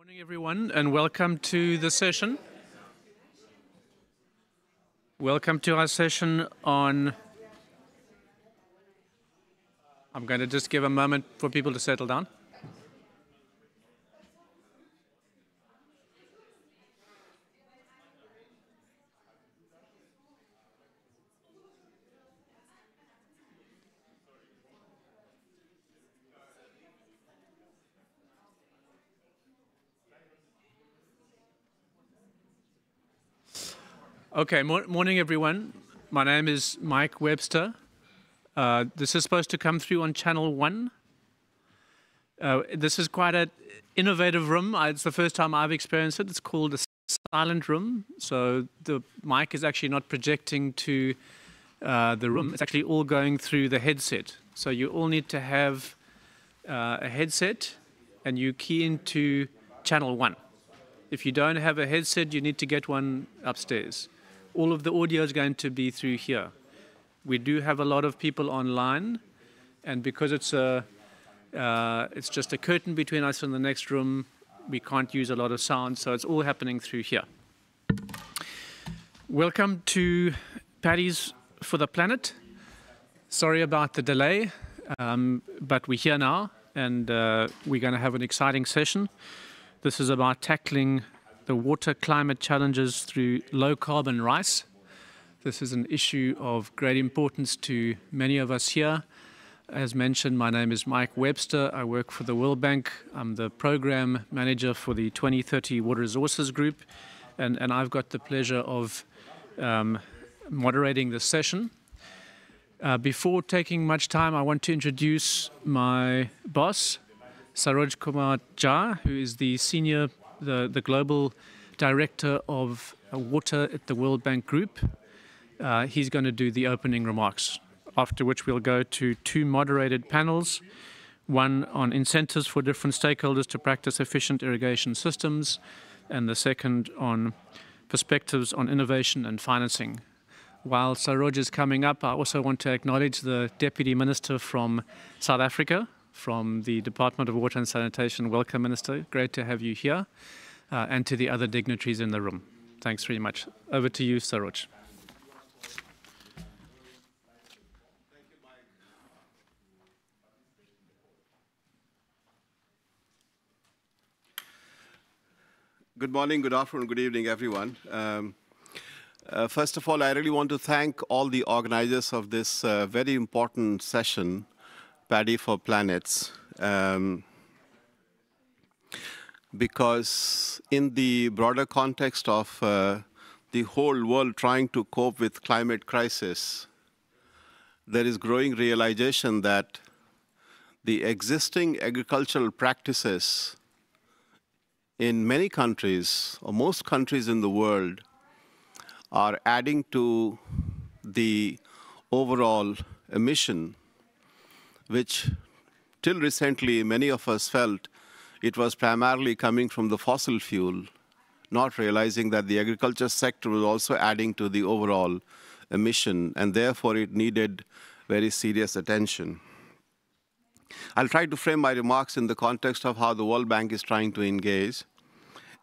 morning, everyone, and welcome to the session. Welcome to our session on. I'm going to just give a moment for people to settle down. Okay, mor morning, everyone. My name is Mike Webster. Uh, this is supposed to come through on channel one. Uh, this is quite an innovative room. It's the first time I've experienced it. It's called a silent room. So the mic is actually not projecting to uh, the room. It's actually all going through the headset. So you all need to have uh, a headset and you key into channel one. If you don't have a headset, you need to get one upstairs all of the audio is going to be through here. We do have a lot of people online, and because it's a uh, it's just a curtain between us and the next room, we can't use a lot of sound, so it's all happening through here. Welcome to Paddies for the Planet. Sorry about the delay, um, but we're here now, and uh, we're going to have an exciting session. This is about tackling the water climate challenges through low carbon rice. This is an issue of great importance to many of us here. As mentioned, my name is Mike Webster. I work for the World Bank. I'm the program manager for the 2030 Water Resources Group, and, and I've got the pleasure of um, moderating this session. Uh, before taking much time, I want to introduce my boss, Saroj Kumar Jha, who is the senior the, the global director of uh, water at the World Bank Group. Uh, he's going to do the opening remarks, after which we'll go to two moderated panels one on incentives for different stakeholders to practice efficient irrigation systems, and the second on perspectives on innovation and financing. While Saroj is coming up, I also want to acknowledge the Deputy Minister from South Africa, from the Department of Water and Sanitation. Welcome, Minister. Great to have you here. Uh, and to the other dignitaries in the room. Thanks very much. Over to you, Saroj. Good morning, good afternoon, good evening, everyone. Um, uh, first of all, I really want to thank all the organizers of this uh, very important session Paddy for Planets. Um, because in the broader context of uh, the whole world trying to cope with climate crisis, there is growing realization that the existing agricultural practices in many countries, or most countries in the world, are adding to the overall emission which till recently many of us felt it was primarily coming from the fossil fuel, not realizing that the agriculture sector was also adding to the overall emission, and therefore it needed very serious attention. I'll try to frame my remarks in the context of how the World Bank is trying to engage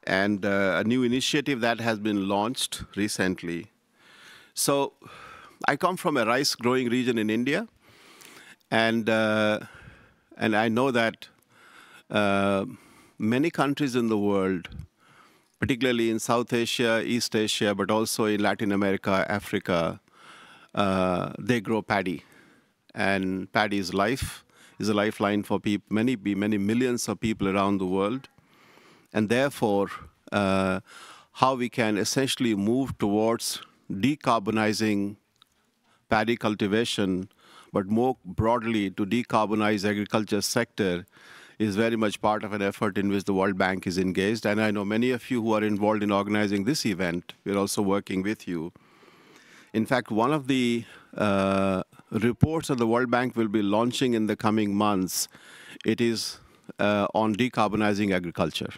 and uh, a new initiative that has been launched recently. So I come from a rice growing region in India, and, uh, and I know that uh, many countries in the world, particularly in South Asia, East Asia, but also in Latin America, Africa, uh, they grow paddy. And paddy is life, is a lifeline for many, many millions of people around the world. And therefore, uh, how we can essentially move towards decarbonizing paddy cultivation but more broadly to decarbonize agriculture sector is very much part of an effort in which the World Bank is engaged. And I know many of you who are involved in organizing this event, we're also working with you. In fact, one of the uh, reports that the World Bank will be launching in the coming months, it is uh, on decarbonizing agriculture.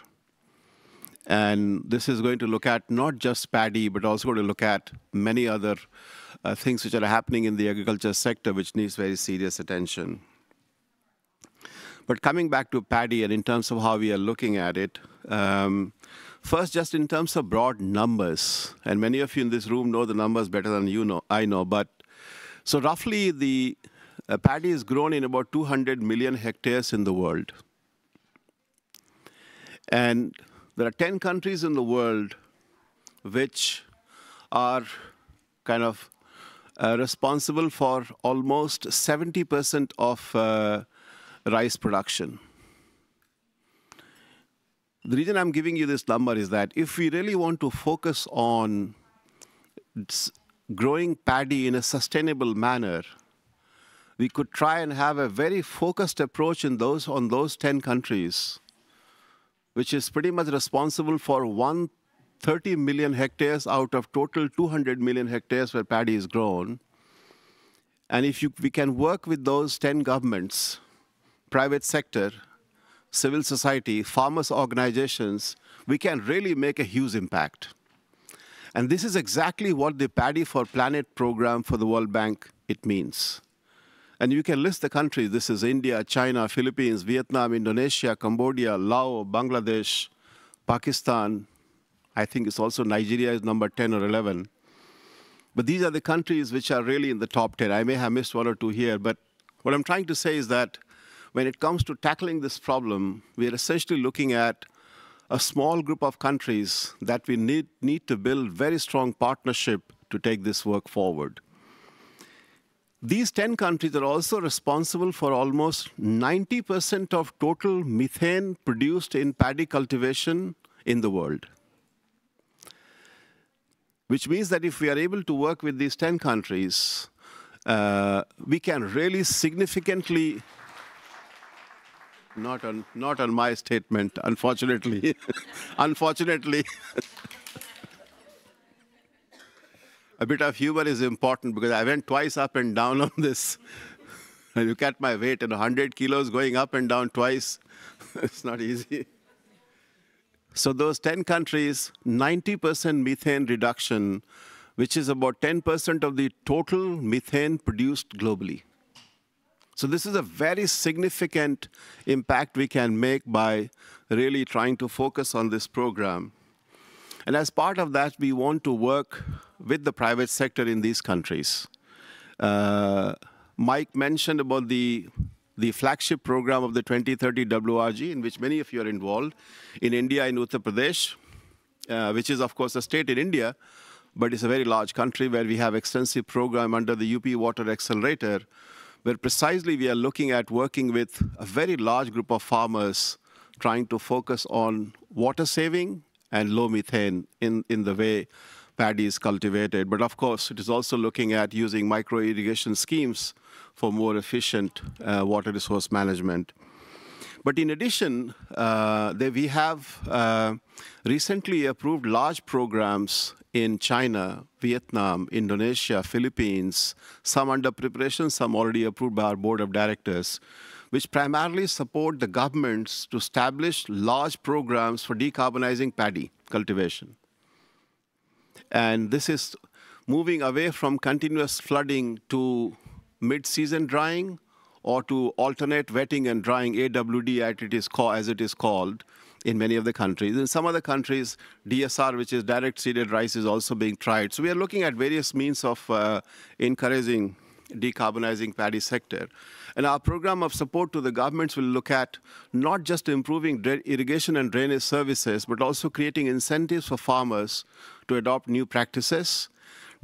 And this is going to look at not just paddy, but also going to look at many other uh, things which are happening in the agriculture sector which needs very serious attention. But coming back to paddy and in terms of how we are looking at it, um, first, just in terms of broad numbers, and many of you in this room know the numbers better than you know, I know, but so roughly the uh, paddy is grown in about 200 million hectares in the world. And there are 10 countries in the world which are kind of uh, responsible for almost 70% of uh, rice production. The reason I'm giving you this number is that if we really want to focus on growing paddy in a sustainable manner, we could try and have a very focused approach in those on those 10 countries, which is pretty much responsible for 130 million hectares out of total 200 million hectares where paddy is grown. And if you, we can work with those 10 governments, private sector, civil society, farmers' organizations, we can really make a huge impact. And this is exactly what the Paddy for Planet program for the World Bank it means. And you can list the countries. This is India, China, Philippines, Vietnam, Indonesia, Cambodia, Laos, Bangladesh, Pakistan. I think it's also Nigeria is number 10 or 11. But these are the countries which are really in the top 10. I may have missed one or two here, but what I'm trying to say is that when it comes to tackling this problem, we are essentially looking at a small group of countries that we need, need to build very strong partnership to take this work forward. These 10 countries are also responsible for almost 90% of total methane produced in paddy cultivation in the world. Which means that if we are able to work with these 10 countries, uh, we can really significantly not on, not on my statement, unfortunately. unfortunately. a bit of humor is important because I went twice up and down on this. Look at my weight and 100 kilos going up and down twice. it's not easy. So those 10 countries, 90% methane reduction, which is about 10% of the total methane produced globally. So this is a very significant impact we can make by really trying to focus on this program. And as part of that, we want to work with the private sector in these countries. Uh, Mike mentioned about the, the flagship program of the 2030 WRG, in which many of you are involved, in India, in Uttar Pradesh, uh, which is, of course, a state in India, but it's a very large country where we have extensive program under the UP Water Accelerator, where precisely we are looking at working with a very large group of farmers trying to focus on water saving and low methane in, in the way paddy is cultivated. But of course, it is also looking at using micro irrigation schemes for more efficient uh, water resource management. But in addition, uh, we have uh, recently approved large programs in China, Vietnam, Indonesia, Philippines, some under preparation, some already approved by our board of directors, which primarily support the governments to establish large programs for decarbonizing paddy cultivation. And this is moving away from continuous flooding to mid-season drying or to alternate wetting and drying AWD as it is, called, as it is called, in many of the countries. In some other countries, DSR, which is direct seeded rice, is also being tried. So we are looking at various means of uh, encouraging decarbonizing paddy sector. And our program of support to the governments will look at not just improving irrigation and drainage services, but also creating incentives for farmers to adopt new practices,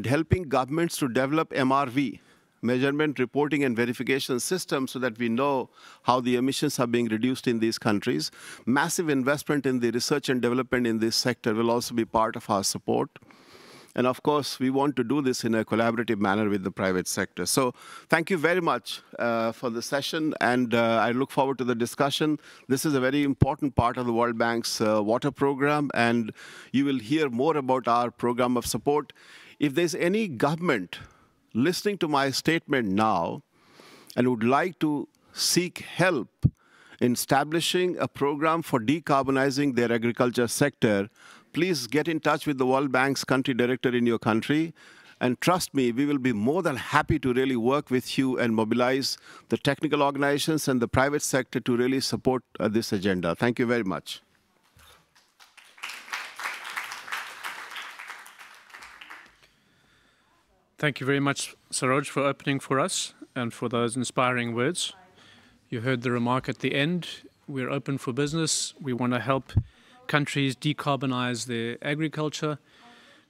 helping governments to develop MRV, measurement, reporting, and verification system so that we know how the emissions are being reduced in these countries. Massive investment in the research and development in this sector will also be part of our support. And of course, we want to do this in a collaborative manner with the private sector. So thank you very much uh, for the session, and uh, I look forward to the discussion. This is a very important part of the World Bank's uh, water program, and you will hear more about our program of support. If there's any government listening to my statement now and would like to seek help in establishing a program for decarbonizing their agriculture sector, please get in touch with the World Bank's country director in your country. And trust me, we will be more than happy to really work with you and mobilize the technical organizations and the private sector to really support uh, this agenda. Thank you very much. Thank you very much, Saroj, for opening for us and for those inspiring words. You heard the remark at the end. We're open for business. We want to help countries decarbonize their agriculture,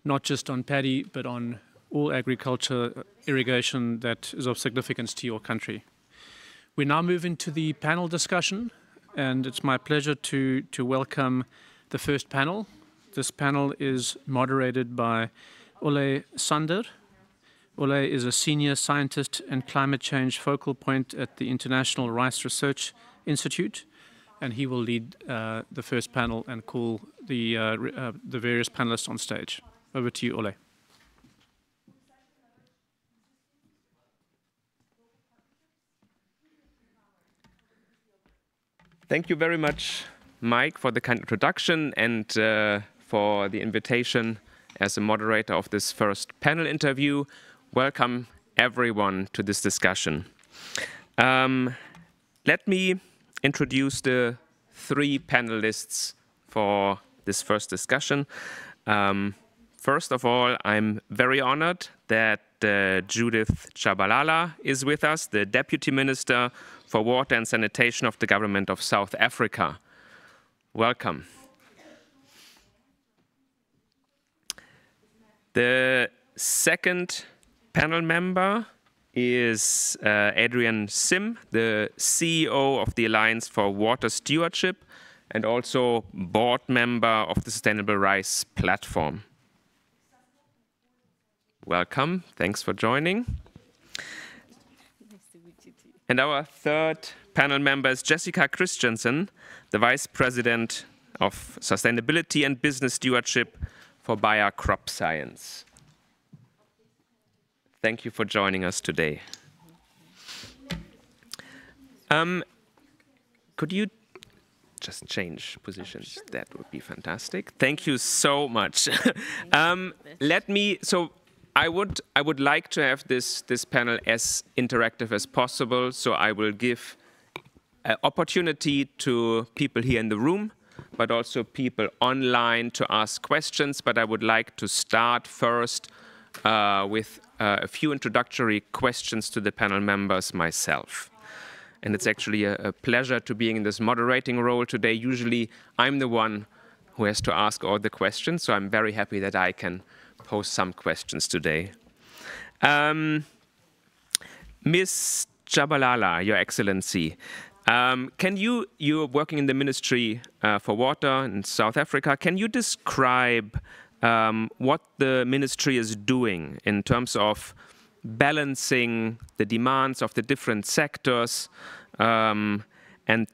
not just on paddy, but on all agriculture irrigation that is of significance to your country. We now move into the panel discussion, and it's my pleasure to, to welcome the first panel. This panel is moderated by Ole Sander, Ole is a senior scientist and climate change focal point at the International Rice Research Institute, and he will lead uh, the first panel and call the, uh, uh, the various panelists on stage. Over to you, Ole. Thank you very much, Mike, for the kind introduction and uh, for the invitation as a moderator of this first panel interview welcome everyone to this discussion. Um, let me introduce the three panelists for this first discussion. Um, first of all, I'm very honored that uh, Judith Tshabalala is with us, the Deputy Minister for Water and Sanitation of the Government of South Africa. Welcome. The second panel member is uh, Adrian Sym, the CEO of the Alliance for Water Stewardship and also board member of the Sustainable Rice Platform. Welcome, thanks for joining. And our third panel member is Jessica Christensen, the Vice President of Sustainability and Business Stewardship for Bayer Crop Science. Thank you for joining us today. Um, could you just change positions? Sure. That would be fantastic. Thank you so much. um, let me. So I would I would like to have this this panel as interactive as possible. So I will give an opportunity to people here in the room, but also people online to ask questions. But I would like to start first uh, with uh, a few introductory questions to the panel members myself. And it's actually a, a pleasure to be in this moderating role today. Usually, I'm the one who has to ask all the questions, so I'm very happy that I can pose some questions today. Um, Ms. Tshabalala, Your Excellency, um, can you, you're working in the Ministry uh, for Water in South Africa, can you describe um, what the ministry is doing in terms of balancing the demands of the different sectors um, and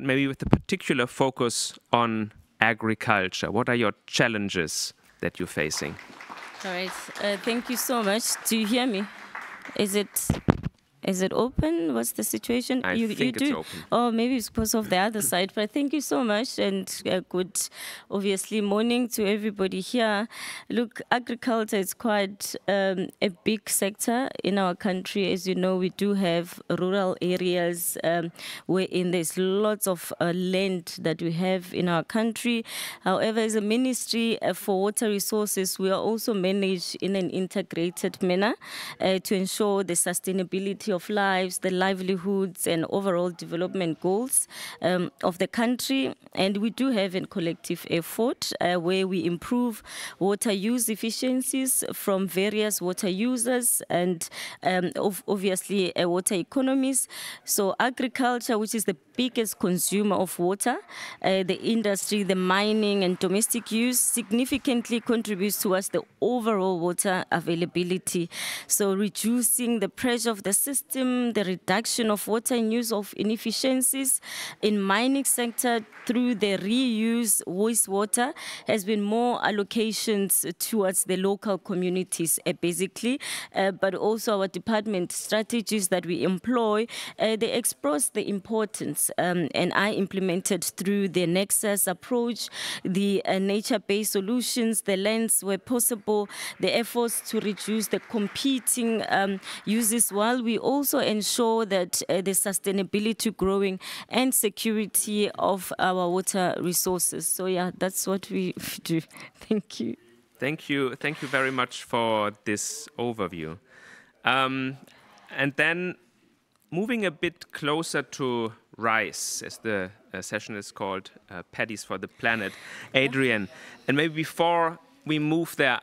maybe with a particular focus on agriculture. What are your challenges that you're facing? All right. Uh, thank you so much. Do you hear me? Is it is it open? What's the situation? I you, think you it's do. open. Oh, maybe it's because of the other side. But thank you so much, and uh, good, obviously, morning to everybody here. Look, agriculture is quite um, a big sector in our country. As you know, we do have rural areas um, wherein there's lots of uh, land that we have in our country. However, as a ministry uh, for water resources, we are also managed in an integrated manner uh, to ensure the sustainability of lives, the livelihoods, and overall development goals um, of the country. And we do have a collective effort uh, where we improve water use efficiencies from various water users and um, obviously uh, water economies. So, agriculture, which is the biggest consumer of water, uh, the industry, the mining, and domestic use significantly contributes towards the overall water availability. So, reducing the pressure of the system, the reduction of water use of inefficiencies in mining sector through the reuse wastewater has been more allocations towards the local communities, uh, basically, uh, but also our department strategies that we employ, uh, they express the importance um, and I implemented through the Nexus approach, the uh, nature-based solutions, the lens where possible the efforts to reduce the competing um, uses. While we also ensure that uh, the sustainability growing and security of our water resources. So yeah, that's what we do. Thank you. Thank you. Thank you very much for this overview. Um, and then moving a bit closer to rice, as the uh, session is called, uh, Paddies for the Planet. Adrian, and maybe before we move there,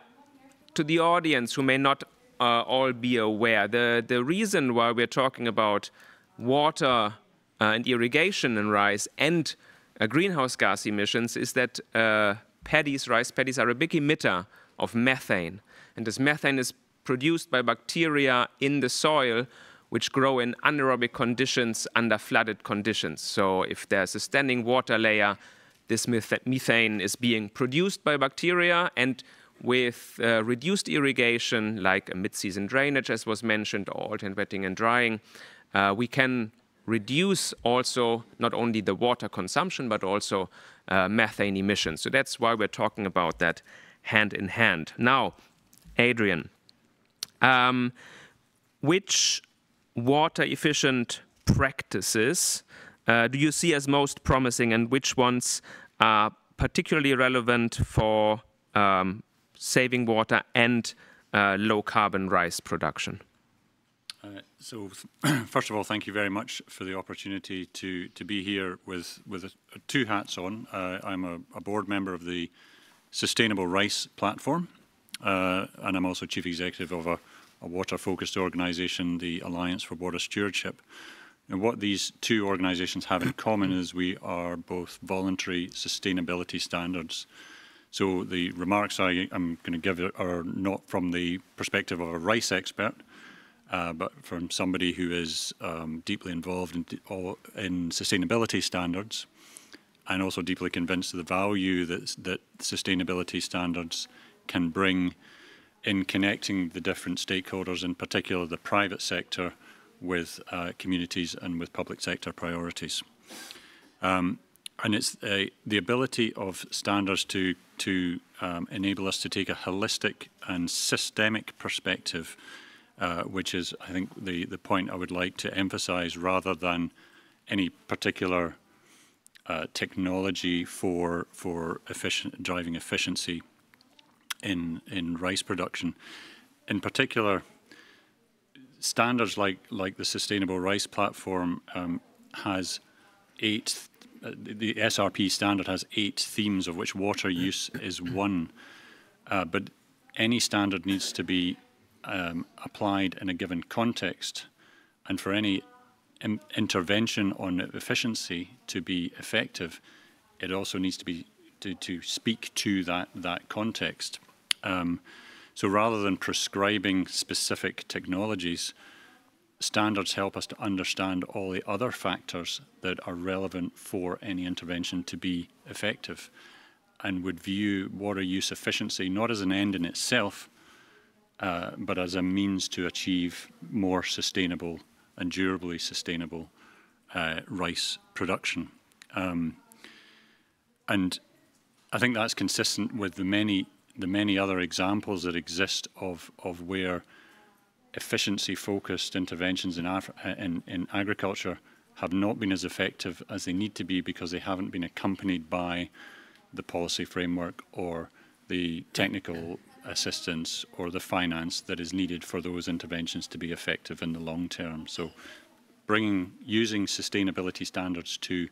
to the audience who may not uh, all be aware, the, the reason why we're talking about water uh, and irrigation in rice and uh, greenhouse gas emissions is that uh, paddies, rice paddies, are a big emitter of methane. And this methane is produced by bacteria in the soil, which grow in anaerobic conditions under flooded conditions. So if there's a standing water layer, this methane is being produced by bacteria and with uh, reduced irrigation, like a mid-season drainage, as was mentioned, or alternate wetting and drying, uh, we can reduce also not only the water consumption, but also uh, methane emissions. So that's why we're talking about that hand in hand. Now, Adrian, um, which water efficient practices uh, do you see as most promising and which ones are particularly relevant for um, saving water and uh, low carbon rice production? Uh, so, first of all, thank you very much for the opportunity to to be here with with a, a two hats on. Uh, I'm a, a, board member of the Sustainable Rice Platform, uh, and I'm also chief executive of a, a water-focused organisation, the Alliance for Water Stewardship. And what these two organisations have in common is we are both voluntary sustainability standards. So the remarks I, am going to give are not from the perspective of a rice expert, uh, but from somebody who is um, deeply involved in, in, sustainability standards and also deeply convinced of the value that, that sustainability standards can bring in connecting the different stakeholders, in particular the private sector, with uh, communities and with public sector priorities. Um, and it's uh, the ability of standards to, to um, enable us to take a holistic and systemic perspective uh, which is, I think, the, the point I would like to emphasize rather than any particular uh, technology for, for efficient, driving efficiency in, in rice production. In particular, standards like, like the Sustainable Rice Platform um, has eight, uh, the SRP standard has eight themes of which water use is one. Uh, but any standard needs to be um, applied in a given context, and for any intervention on efficiency to be effective, it also needs to be to, to speak to that that context. Um, so rather than prescribing specific technologies, standards help us to understand all the other factors that are relevant for any intervention to be effective and would view water use efficiency not as an end in itself, uh, but as a means to achieve more sustainable and durably sustainable uh, rice production. Um, and I think that's consistent with the many the many other examples that exist of of where efficiency focused interventions in, in, in agriculture have not been as effective as they need to be because they haven't been accompanied by the policy framework or the technical assistance or the finance that is needed for those interventions to be effective in the long term. So bringing, using sustainability standards to,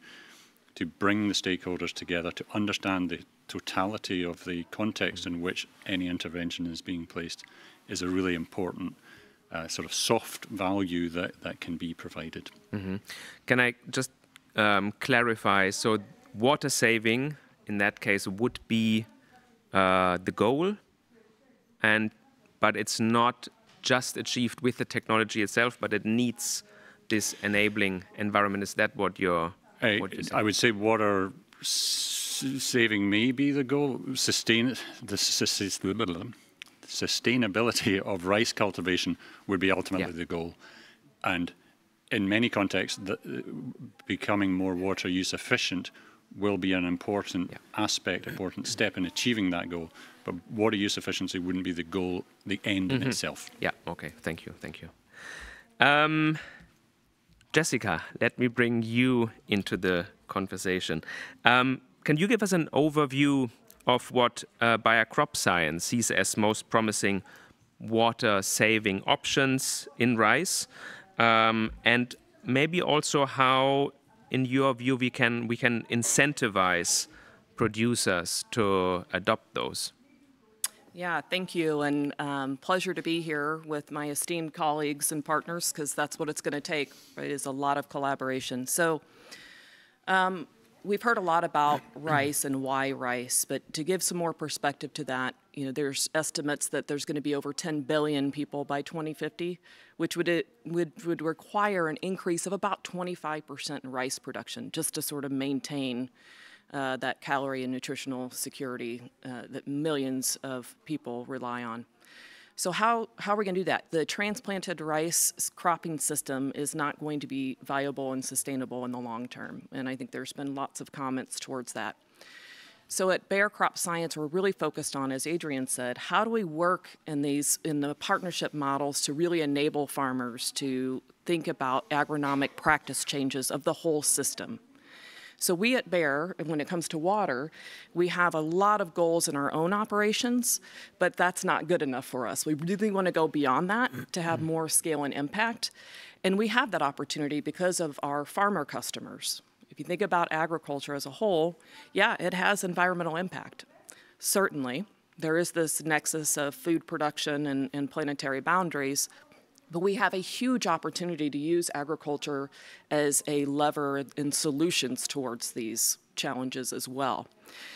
to bring the stakeholders together to understand the totality of the context in which any intervention is being placed is a really important uh, sort of soft value that, that can be provided. Mm -hmm. Can I just um, clarify? So water saving in that case would be uh, the goal and but it's not just achieved with the technology itself, but it needs this enabling environment. Is that what you're? I, what you're I would say water saving may be the goal. Sustain it the sustainability of rice cultivation would be ultimately yeah. the goal, and in many contexts, the, becoming more water use efficient will be an important yeah. aspect, important step in achieving that goal. but water use efficiency wouldn't be the goal, the end in itself. Yeah, okay, thank you, thank you. Um, Jessica, let me bring you into the conversation. Um, can you give us an overview of what uh, Bayer Crop Science sees as most promising water saving options in rice? Um, and maybe also how, in your view, we can, we can incentivize producers to adopt those? Yeah, thank you, and um, pleasure to be here with my esteemed colleagues and partners because that's what it's going to take. Right, is a lot of collaboration. So, um, we've heard a lot about rice and why rice, but to give some more perspective to that, you know, there's estimates that there's going to be over 10 billion people by 2050, which would it would would require an increase of about 25% in rice production just to sort of maintain uh, that calorie and nutritional security uh, that millions of people rely on. So how, how are we going to do that? The transplanted rice cropping system is not going to be viable and sustainable in the long term, and I think there's been lots of comments towards that. So at Bayer Crop Science, we're really focused on, as Adrian said, how do we work in these in the partnership models to really enable farmers to think about agronomic practice changes of the whole system. So we at Bayer, when it comes to water, we have a lot of goals in our own operations, but that's not good enough for us. We really want to go beyond that to have more scale and impact. And we have that opportunity because of our farmer customers. If you think about agriculture as a whole, yeah, it has environmental impact. Certainly, there is this nexus of food production and, and planetary boundaries, but we have a huge opportunity to use agriculture as a lever in solutions towards these challenges as well.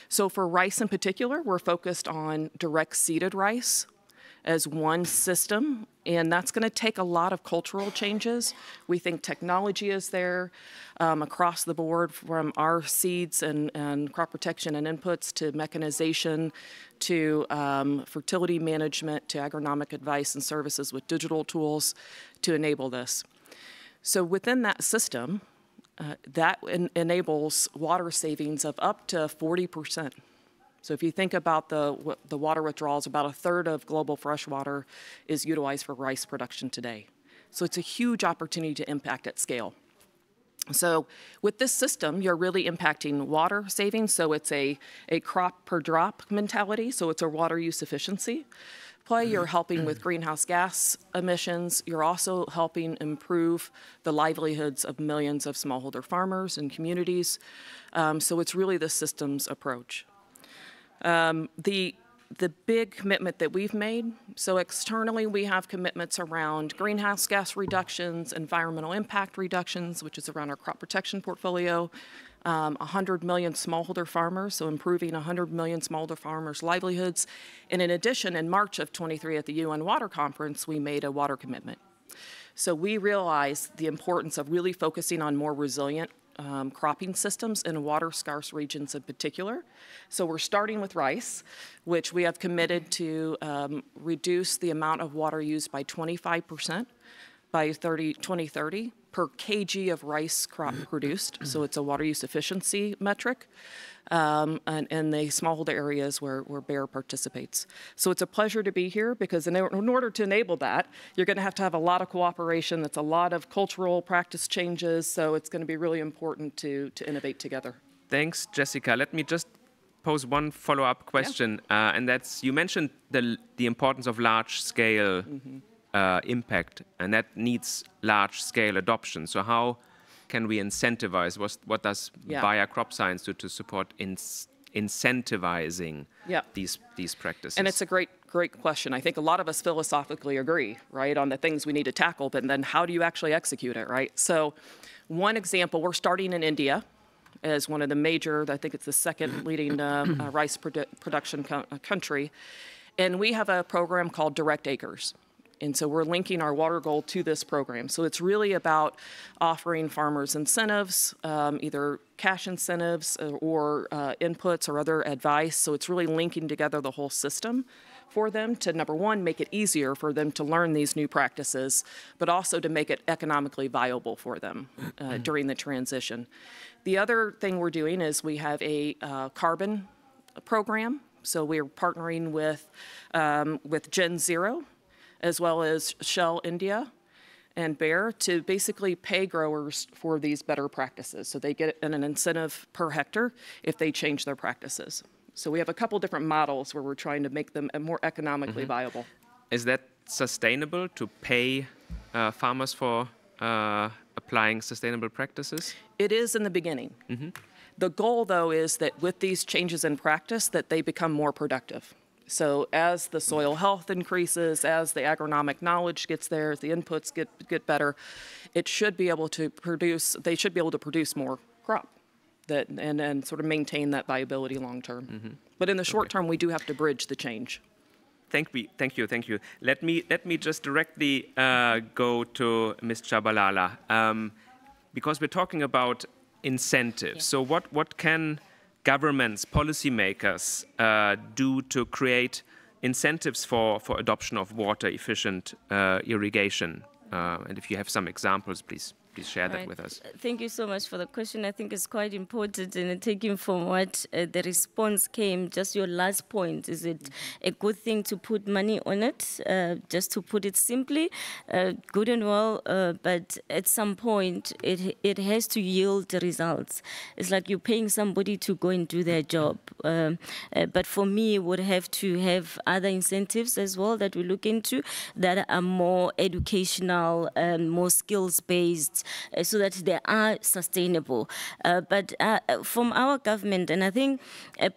So for rice in particular, we're focused on direct seeded rice as one system, and that's going to take a lot of cultural changes. We think technology is there um, across the board from our seeds and, and, crop protection and inputs to mechanization to um, fertility management to agronomic advice and services with digital tools to enable this. So within that system, uh, that en enables water savings of up to 40 percent. So if you think about the, the water withdrawals, about a third of global freshwater is utilized for rice production today. So it's a huge opportunity to impact at scale. So with this system, you're really impacting water savings. So it's a, a crop per drop mentality. So it's a water use efficiency play. You're helping with greenhouse gas emissions. You're also helping improve the livelihoods of millions of smallholder farmers and communities. Um, so it's really the systems approach. Um, the the big commitment that we've made. So externally, we have commitments around greenhouse gas reductions, environmental impact reductions, which is around our crop protection portfolio, um, 100 million smallholder farmers, so improving 100 million smallholder farmers' livelihoods. And in addition, in March of 23 at the UN Water Conference, we made a water commitment. So we realized the importance of really focusing on more resilient um, cropping systems in water scarce regions in particular. So we're starting with rice, which we have committed to um, reduce the amount of water used by 25% by 30, 2030 per kg of rice crop produced. So it's a water use efficiency metric um, and, and, the smallholder areas where, where Bayer participates. So it's a pleasure to be here because in, in order to enable that, you're going to have to have a lot of cooperation. That's a lot of cultural practice changes. So it's going to be really important to, to innovate together. Thanks, Jessica. Let me just pose one follow-up question, yeah. uh, and that's you mentioned the the importance of large-scale mm -hmm. Uh, impact, and that needs large-scale adoption. So how can we incentivize? What, what does yeah. Bayer Crop Science do to support in, incentivizing yeah. these these practices? And it's a great great question. I think a lot of us philosophically agree, right, on the things we need to tackle, but then how do you actually execute it, right? So, one example, we're starting in India as one of the major, I think it's the second leading uh, uh, rice produ production co uh, country, and we have a program called DirectAcres. And so we're linking our water goal to this program. So it's really about offering farmers incentives, um, either cash incentives uh, or uh, inputs or other advice. So it's really linking together the whole system for them to number one make it easier for them to learn these new practices but also to make it economically viable for them uh, mm-hmm. during the transition the other thing we're doing is we have a uh, carbon program So we're partnering with, um, with GenZero, as well as Shell India and Bayer to basically pay growers for these better practices. So they get an, an incentive per hectare if they change their practices. So we have a couple different models where we're trying to make them more economically viable. Is that sustainable to pay uh, farmers for uh, applying sustainable practices? It is in the beginning. The goal, though, is that with these changes in practice, that they become more productive. So as the soil health increases, as the agronomic knowledge gets there, as the inputs get, get better, it should be able to produce, they should be able to produce more crop that, and, and sort of maintain that viability long term. But in the short term, we do have to bridge the change. Thank, me, thank you, thank you. Let me, let me just directly uh, go to Ms. Tshabalala, um, because we're talking about incentives. So what, what can governments, policymakers uh, do to create incentives for, for adoption of water-efficient uh, irrigation? Uh, and if you have some examples, please, please share that with us. Thank you so much for the question. I think it's quite important and taking from what uh, the response came, just your last point, is it a good thing to put money on it? Uh, just to put it simply, uh, good and well, uh, but at some point it, it has to yield the results. It's like you're paying somebody to go and do their job. Um, uh, but for me, it would have to have other incentives as well that we look into that are more educational, and more skills uh, so that they are sustainable. Uh, but uh, from our government, and I think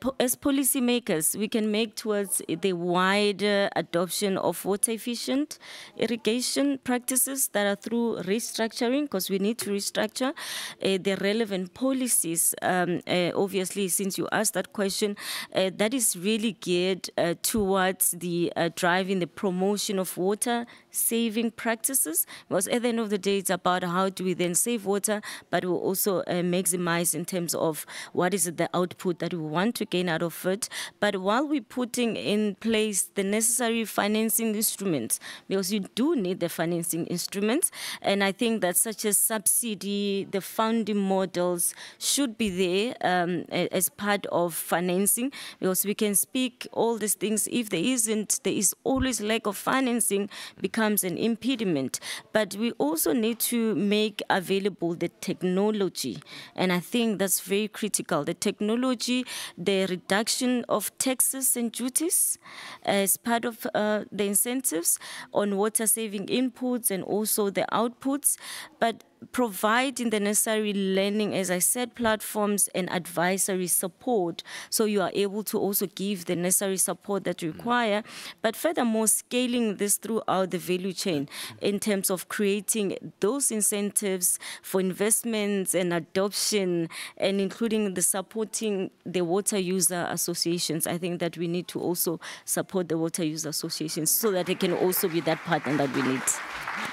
po- as policymakers, we can make towards the wider adoption of water efficient irrigation practices that are through restructuring, because we need to restructure the relevant policies. Um, obviously, since you asked that question, that is really geared towards the driving the promotion of water saving practices. Because at the end of the day, it's about how we then save water, but we also uh, maximize in terms of what is the output that we want to gain out of it. But while we're putting in place the necessary financing instruments, because you do need the financing instruments, and I think that such as subsidy, the funding models should be there um, as part of financing, because we can speak all these things. If there isn't, there is always lack of financing becomes an impediment. But we also need to make available the technology, and I think that's very critical. The technology, the reduction of taxes and duties as part of uh, the incentives on water saving inputs and also the outputs, but providing the necessary learning, as I said, platforms and advisory support, so you are able to also give the necessary support that you require. But furthermore, scaling this throughout the value chain in terms of creating those incentives for investments and adoption, and including the supporting the water user associations. I think that we need to also support the water user associations so that they can also be that partner that we need.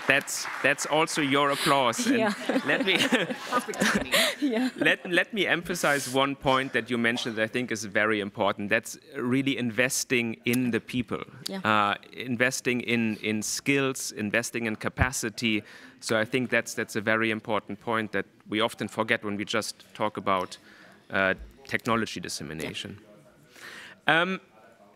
That's, that's also your applause. Yeah. Let me, Yeah. let, let me emphasize one point that you mentioned that I think is very important. That's really investing in the people, Yeah. uh, investing in, in skills, investing in capacity. So I think that's, that's a very important point that we often forget when we just talk about uh, technology dissemination. Um,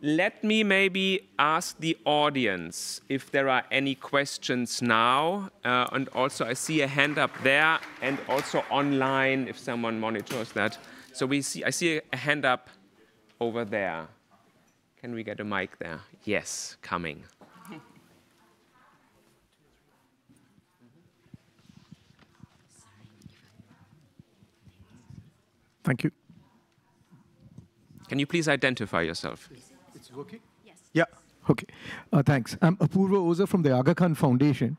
let me maybe ask the audience if there are any questions now. Uh, and also, I see a hand up there and also online if someone monitors that. So we see, I see a hand up over there. Can we get a mic there? Yes, coming. Thank you. Can you please identify yourself? It's working? Yes. Yeah, okay. Uh, thanks. I'm Apoorva Oza from the Aga Khan Foundation.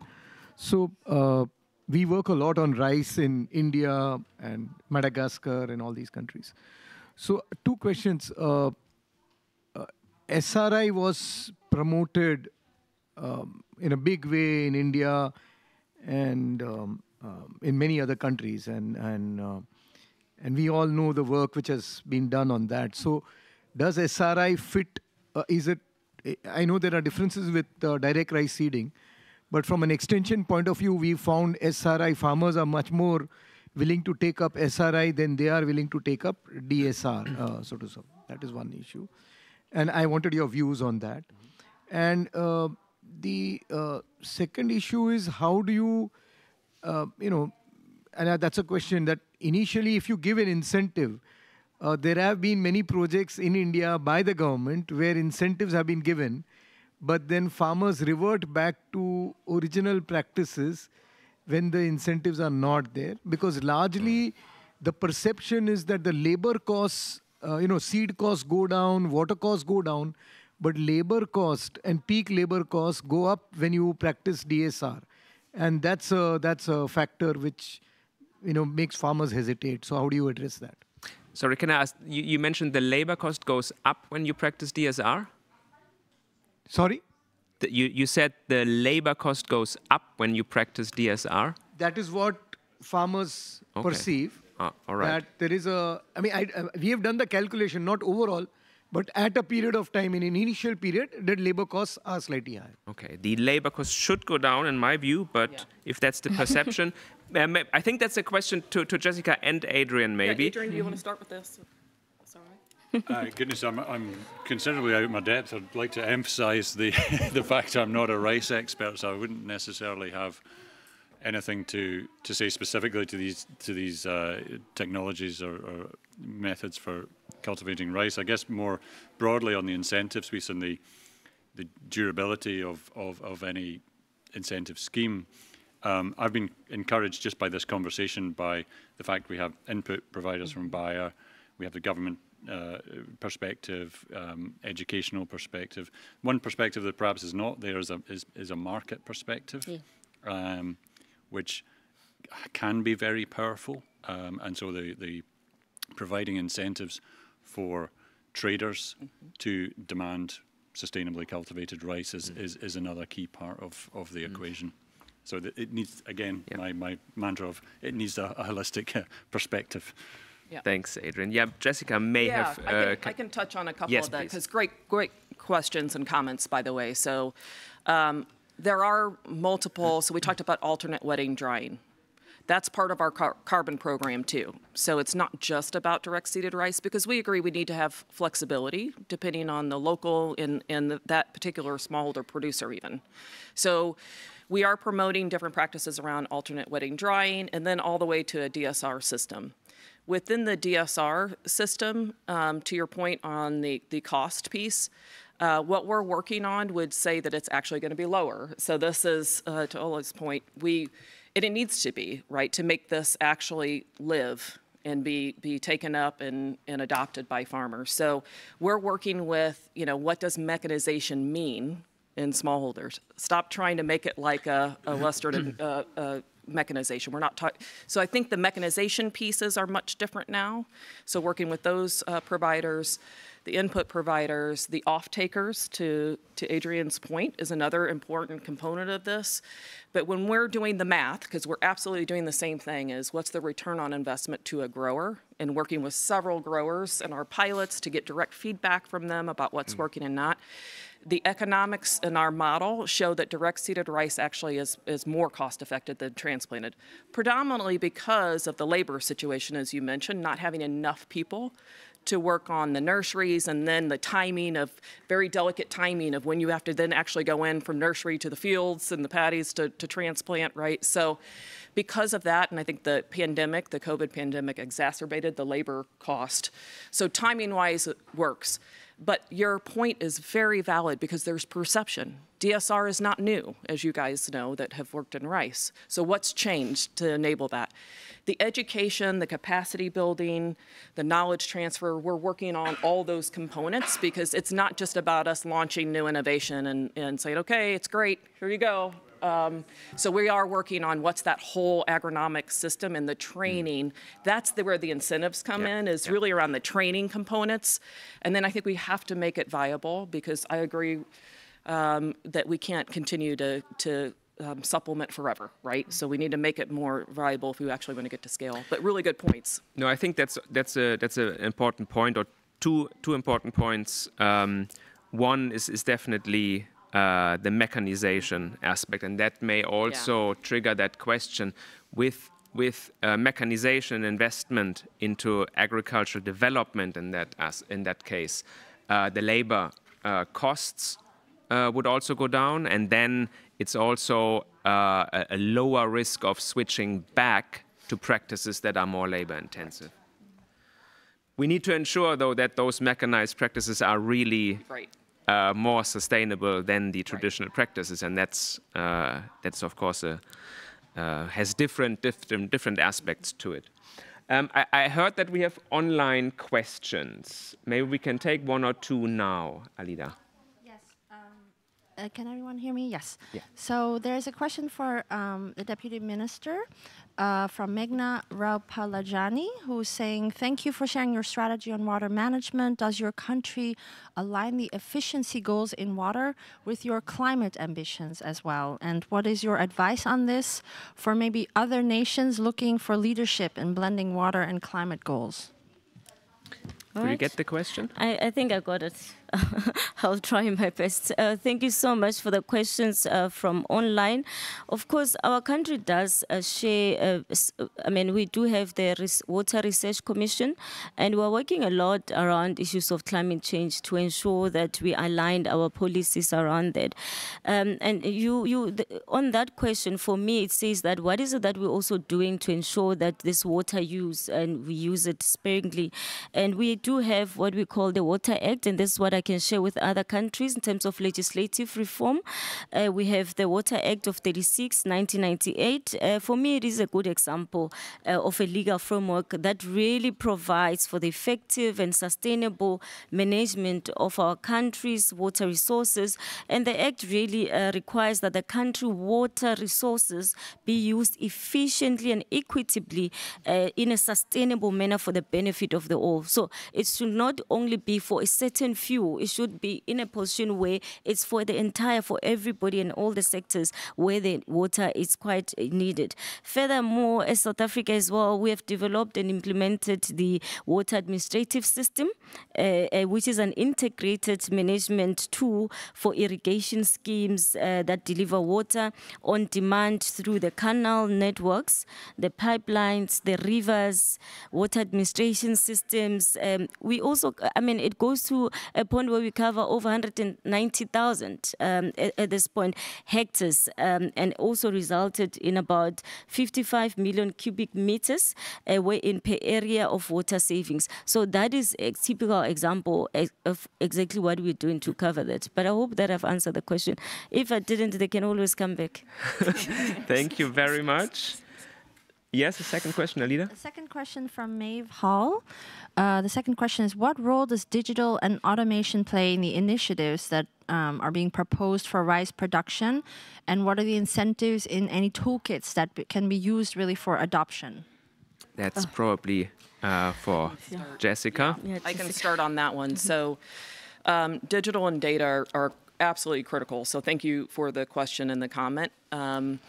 So uh, we work a lot on rice in India and Madagascar and all these countries. So two questions. Uh, uh, SRI was promoted um, in a big way in India and um, um, in many other countries, and and uh, and we all know the work which has been done on that. So, does SRI fit? Uh, is it? I know there are differences with uh, direct rice seeding, but from an extension point of view, we found SRI farmers are much more willing to take up SRI than they are willing to take up DSR, uh, so to say. That is one issue. and I wanted your views on that. And uh, the uh, second issue is how do you, uh, you know, and that's a question that initially, if you give an incentive, uh, there have been many projects in India by the government where incentives have been given, but then farmers revert back to original practices when the incentives are not there because largely the perception is that the labor costs uh, you know seed costs go down water costs go down but labor cost and peak labor costs go up when you practice dsr and that's a that's a factor which you know makes farmers hesitate. So how do you address that sorry can i ask you, you mentioned the labor cost goes up when you practice dsr sorry you, you said the labor cost goes up when you practice DSR? That is what farmers okay. perceive. Ah, all right. That there is a, I mean, I, uh, we have done the calculation, not overall, but at a period of time, in an initial period, the labor costs are slightly higher. Okay, the labor costs should go down, in my view, but yeah. if that's the perception, um, I think that's a question to, to Jessica and Adrian, maybe. Yeah, Adrian, do you want to start with this? uh, goodness, I'm, I'm considerably out of my depth. I'd like to emphasise the the fact I'm not a rice expert, so I wouldn't necessarily have anything to, to say specifically to these to these uh, technologies or, or, methods for cultivating rice. I guess more broadly on the incentives piece and the the durability of, of, of any incentive scheme. Um, I've been encouraged just by this conversation by the fact we have input providers from Bayer, we have the government uh, perspective, um, educational perspective. One perspective that perhaps is not there is a, is, is a market perspective, yeah. um, which can be very powerful. Um, and so the, the providing incentives for traders mm -hmm. to demand sustainably cultivated rice is, mm. is, is, another key part of, of the mm. equation. So it needs, again, yeah. my, my mantra of it needs a, a holistic perspective. Yeah. Thanks, Adrian. Yeah, Jessica may yeah, have. Uh, I, can, I can touch on a couple yes, of that because great, great questions and comments, by the way. So um, there are multiple. So we talked about alternate wetting drying. That's part of our car carbon program too. So it's not just about direct seeded rice because we agree we need to have flexibility depending on the local and, and the, that particular smallholder producer even. So we are promoting different practices around alternate wetting drying and then all the way to a DSR system. Within the DSR system, um, to your point on the, the cost piece, uh, what we're working on would say that it's actually going to be lower. So this is, uh, to Ola's point, we, it, it needs to be, right, to make this actually live and be, be taken up and, and adopted by farmers. So we're working with, you know, what does mechanization mean in smallholders? Stop trying to make it like a, a Western uh, uh, mechanization. We're not talking, so I think the mechanization pieces are much different now. So working with those uh, providers, the input providers, the off-takers, to, to Adrian's point, is another important component of this. But when we're doing the math, because we're absolutely doing the same thing, is what's the return on investment to a grower, and working with several growers and our pilots to get direct feedback from them about what's mm. working and not. The economics in our model show that direct seeded rice actually is, is more cost effective than transplanted, predominantly because of the labor situation, as you mentioned, not having enough people to work on the nurseries and then the timing of very delicate timing of when you have to then actually go in from nursery to the fields and the paddies to, to transplant, right? So because of that, and I think the pandemic, the COVID pandemic exacerbated the labor cost. So timing wise, it works. But your point is very valid because there's perception. DSR is not new, as you guys know that have worked in rice. So what's changed to enable that? The education, the capacity building, the knowledge transfer, we're working on all those components because it's not just about us launching new innovation and, and saying, okay, it's great, here you go, um, so we are working on what's that whole agronomic system and the training. That's the, where the incentives come yeah. in, is yeah. really around the training components. And then I think we have to make it viable because I agree um, that we can't continue to, to um, supplement forever, right? So we need to make it more viable if we actually want to get to scale. But really good points. No, I think that's that's a that's an important point, or two two important points. Um, one is is definitely uh, the mechanization aspect, and that may also yeah. trigger that question with with uh, mechanization investment into agricultural development in that as in that case. uh, the labor uh, costs uh, would also go down, and then it's also uh, a, a lower risk of switching back to practices that are more labor intensive. We need to ensure, though, that those mechanized practices are really Right. Uh, more sustainable than the traditional practices, and that's uh, that's of course a, uh, has different different different aspects to it. Um, I, I heard that we have online questions. Maybe we can take one or two now, Alida. Yes. Uh, can everyone hear me? Yes. Yeah. So there is a question for um, the Deputy Minister uh, from Meghna Raupalajani, who's saying, Thank you for sharing your strategy on water management. Does your country align the efficiency goals in water with your climate ambitions as well? And what is your advice on this for maybe other nations looking for leadership in blending water and climate goals? Do you get the question? I, I think I got it. I'll try my best. Uh, thank you so much for the questions uh, from online. Of course, our country does uh, share, uh, s- I mean, we do have the Res- Water Research Commission, and we're working a lot around issues of climate change to ensure that we aligned our policies around that. Um, and you, you, the, on that question, for me, it says that what is it that we're also doing to ensure that this water use and we use it sparingly? And we do have what we call the Water Act, and this is what I can share with other countries in terms of legislative reform. Uh, we have the Water Act of 36, 1998. Uh, for me, it is a good example uh, of a legal framework that really provides for the effective and sustainable management of our country's water resources. And the Act really uh, requires that the country water resources be used efficiently and equitably uh, in a sustainable manner for the benefit of the all. So it should not only be for a certain few, it should be in a position where it's for the entire, for everybody and all the sectors where the water is quite needed. Furthermore, as South Africa as well, we have developed and implemented the water administrative system, uh, uh, which is an integrated management tool for irrigation schemes uh, that deliver water on demand through the canal networks, the pipelines, the rivers, water administration systems. Um, we also, I mean, it goes to a point where we cover over 190,000 um, at, at this point hectares, um, and also resulted in about 55 million cubic meters uh, were in per area of water savings. So that is a typical example of exactly what we're doing to cover that. But I hope that I've answered the question. If I didn't, they can always come back. Thank you very much. Yes, a second question, Alida. The second question from Maeve Hall. Uh, the second question is What role does digital and automation play in the initiatives that um, are being proposed for rice production? And what are the incentives in any toolkits that b- can be used really for adoption? That's probably uh, for Jessica. Yeah, I can start on that one. So, um, digital and data are, are absolutely critical. So, thank you for the question and the comment. Um,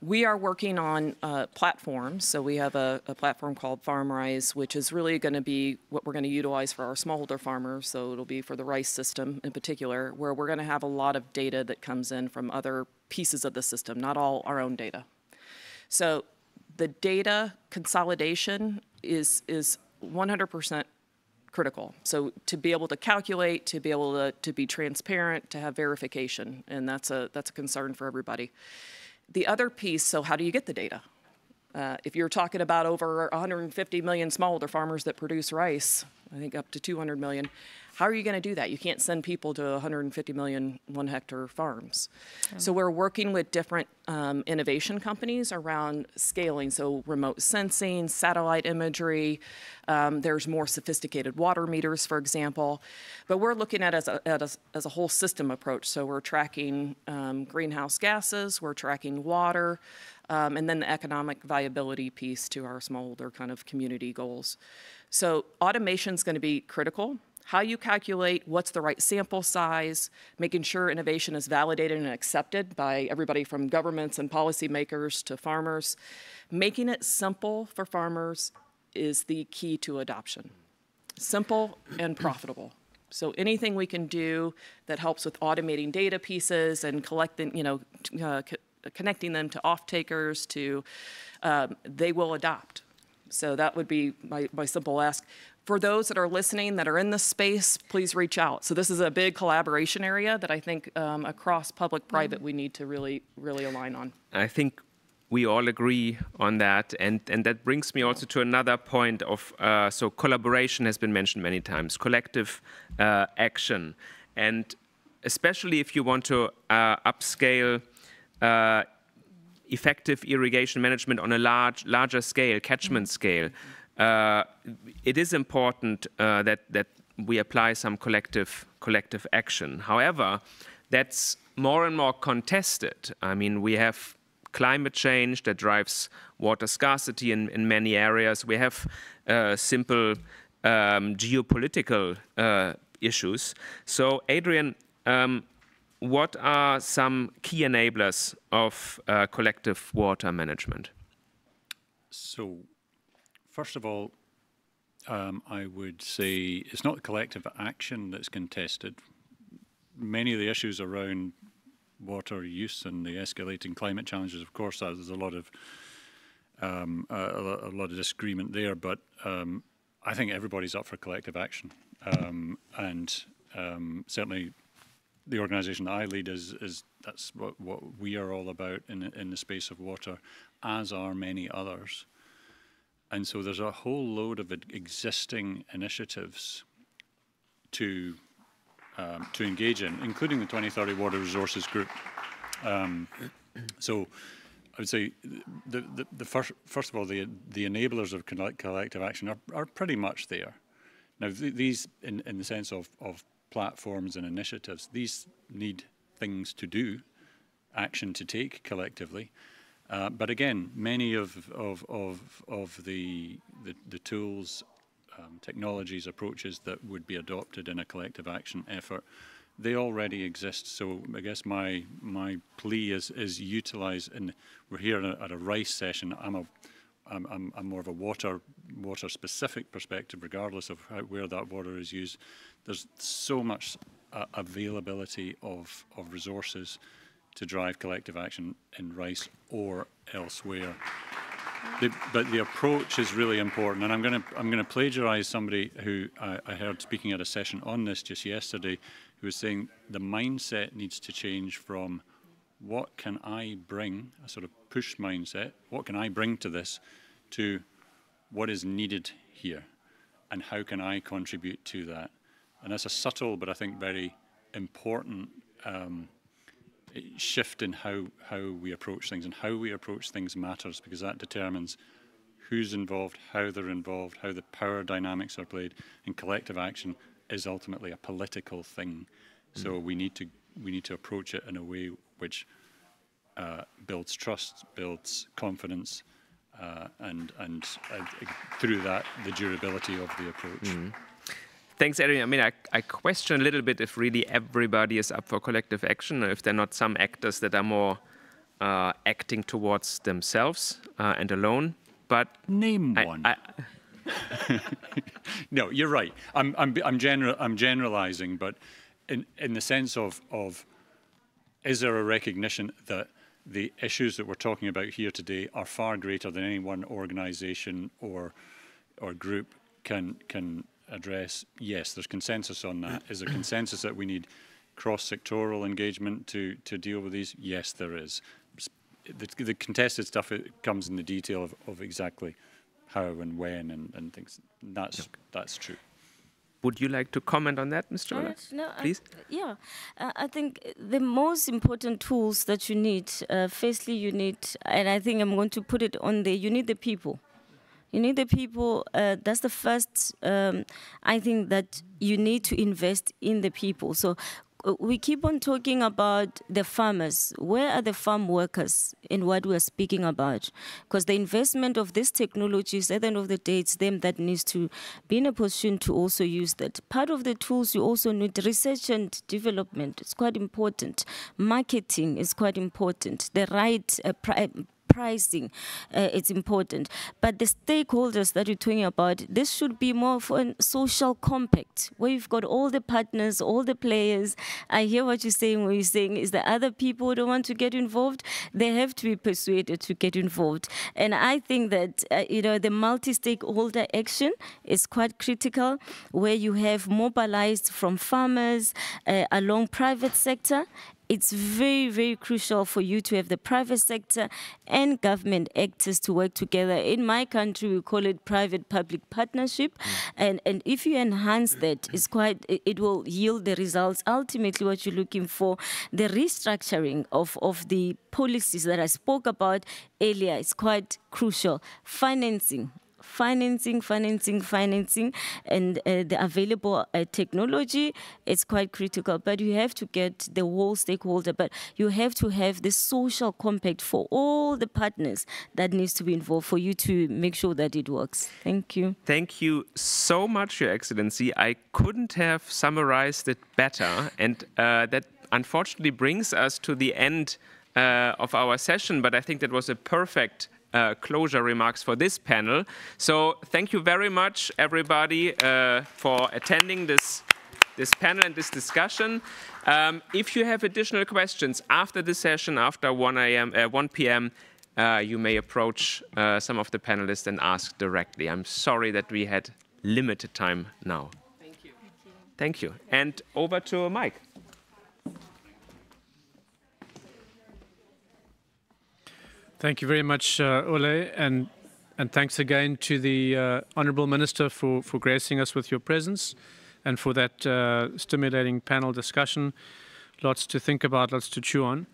we are working on uh, platforms. So, we have a, a platform called FarmRise, which is really going to be what we're going to utilize for our smallholder farmers. So, it'll be for the rice system in particular, where we're going to have a lot of data that comes in from other pieces of the system, not all our own data. So the data consolidation is is 100% critical. So to be able to calculate, to be able to, to be transparent, to have verification, and that's a that's a concern for everybody. The other piece, so how do you get the data? Uh, if you're talking about over 150 million smallholder farmers that produce rice, I think up to 200 million, how are you going to do that? You can't send people to 150 million one hectare farms. So we're working with different um, innovation companies around scaling, so remote sensing, satellite imagery. Um, there's more sophisticated water meters, for example. But we're looking at it as a, at a, as a whole system approach. So we're tracking um, greenhouse gases, we're tracking water, um, and then the economic viability piece to our smallholder kind of community goals. So automation is going to be critical. How you calculate what's the right sample size, making sure innovation is validated and accepted by everybody from governments and policymakers to farmers. Making it simple for farmers is the key to adoption. Simple and profitable. So anything we can do that helps with automating data pieces and collecting, you know, uh, co- connecting them to off takers to, um, they will adopt. So that would be my, my simple ask. For those that are listening that are in this space, please reach out. So this is a big collaboration area that I think um, across public-private we need to really, really align on. I think we all agree on that, and and that brings me also to another point of uh, so collaboration has been mentioned many times, collective uh, action, and especially if you want to uh, upscale uh, effective irrigation management on a large, larger scale, catchment scale, uh, it is important uh, that, that we apply some collective, collective action. However, that's more and more contested. I mean, we have climate change that drives water scarcity in, in many areas. We have uh, simple um, geopolitical uh, issues. So, Adrian, um, what are some key enablers of uh, collective water management? So, first of all, um, I would say it's not collective action that's contested. Many of the issues around water use and the escalating climate challenges, of course, there's a lot of um, a, a, lot of disagreement there. But um, I think everybody's up for collective action, um, and um, certainly the organisation that I lead is, is that's what, what we are all about in, in the space of water, as are many others. And so there's a whole load of existing initiatives to um, to engage in, including the 2030 Water Resources Group. Um, so I would say the, the, the, first, first of all, the, the enablers of collective action are, are pretty much there. Now, th these, in, in the sense of, of platforms and initiatives, these need things to do, action to take collectively. Uh, but again, many of, of, of, of the, the, the tools, um, technologies, approaches that would be adopted in a collective action effort, they already exist. So I guess my, my plea is, is utilize, and we're here at a, RICE session. I'm a I'm, I'm, I'm, more of a water water specific perspective, regardless of how, where that water is used. There's so much uh, availability of, of resources to drive collective action in rice or elsewhere. The, but the approach is really important, and I'm going to I'm going to plagiarize somebody who I, I heard speaking at a session on this just yesterday, who was saying the mindset needs to change from what can I bring, a sort of push mindset, what can I bring to this, to what is needed here, and how can I contribute to that. And that's a subtle, but I think very important um, shift in how, how we approach things. And how we approach things matters because that determines who's involved, how they're involved, how the power dynamics are played. And collective action is ultimately a political thing. Mm. So we need to we need to approach it in a way which uh, builds trust, builds confidence, uh, and and uh, through that the durability of the approach. Mm. Thanks, Adrian. I mean, I, I, question a little bit if really everybody is up for collective action, or if there are not some actors that are more uh, acting towards themselves uh, and alone. But name I, one. I, no, you're right. I'm I'm I'm, general, I'm generalizing, but in in the sense of of is there a recognition that the issues that we're talking about here today are far greater than any one organization or or group can can address, yes, there's consensus on that. Is there consensus that we need cross-sectoral engagement to, to deal with these? Yes, there is. The, the contested stuff it comes in the detail of, of exactly how and when and, and things. That's, that's true. Would you like to comment on that, Mr. Uh, no, Please. I, yeah, uh, I think the most important tools that you need, uh, firstly, you need, and I think I'm going to put it on there, you need the people. You need the people. Uh, that's the first. Um, I think that you need to invest in the people. So uh, we keep on talking about the farmers. Where are the farm workers in what we are speaking about? Because the investment of these technologies, at the end of the day, it's them that needs to be in a position to also use that. Part of the tools you also need research and development. It's quite important. Marketing is quite important. The right uh, pricing, uh, it's important. But the stakeholders that you're talking about, this should be more for a social compact where you've got all the partners, all the players. I hear what you're saying. What you're saying is that other people don't want to get involved. They have to be persuaded to get involved. And I think that uh, you know the multi-stakeholder action is quite critical, where you have mobilized from farmers uh, along private sector it's very, very crucial for you to have the private sector and government actors to work together. In my country, we call it private-public partnership, mm. and and if you enhance that, it's quite it will yield the results. Ultimately, what you're looking for, the restructuring of of the policies that I spoke about earlier, is quite crucial. Financing financing, financing, financing, and uh, the available uh, technology is quite critical. But you have to get the whole stakeholder, but you have to have the social compact for all the partners that needs to be involved for you to make sure that it works. Thank you. Thank you so much, Your Excellency. I couldn't have summarized it better, and uh, that unfortunately brings us to the end uh, of our session, but I think that was a perfect uh, closure remarks for this panel. So thank you very much, everybody, uh, for attending this, this panel and this discussion. Um, if you have additional questions after the session, after 1, a.m., uh, 1 p.m., uh, you may approach uh, some of the panelists and ask directly. I'm sorry that we had limited time now. Thank you. Thank you. And over to Mike. Thank you very much, uh, Ole, and and thanks again to the uh, Honourable Minister for, for gracing us with your presence and for that uh, stimulating panel discussion. Lots to think about, lots to chew on.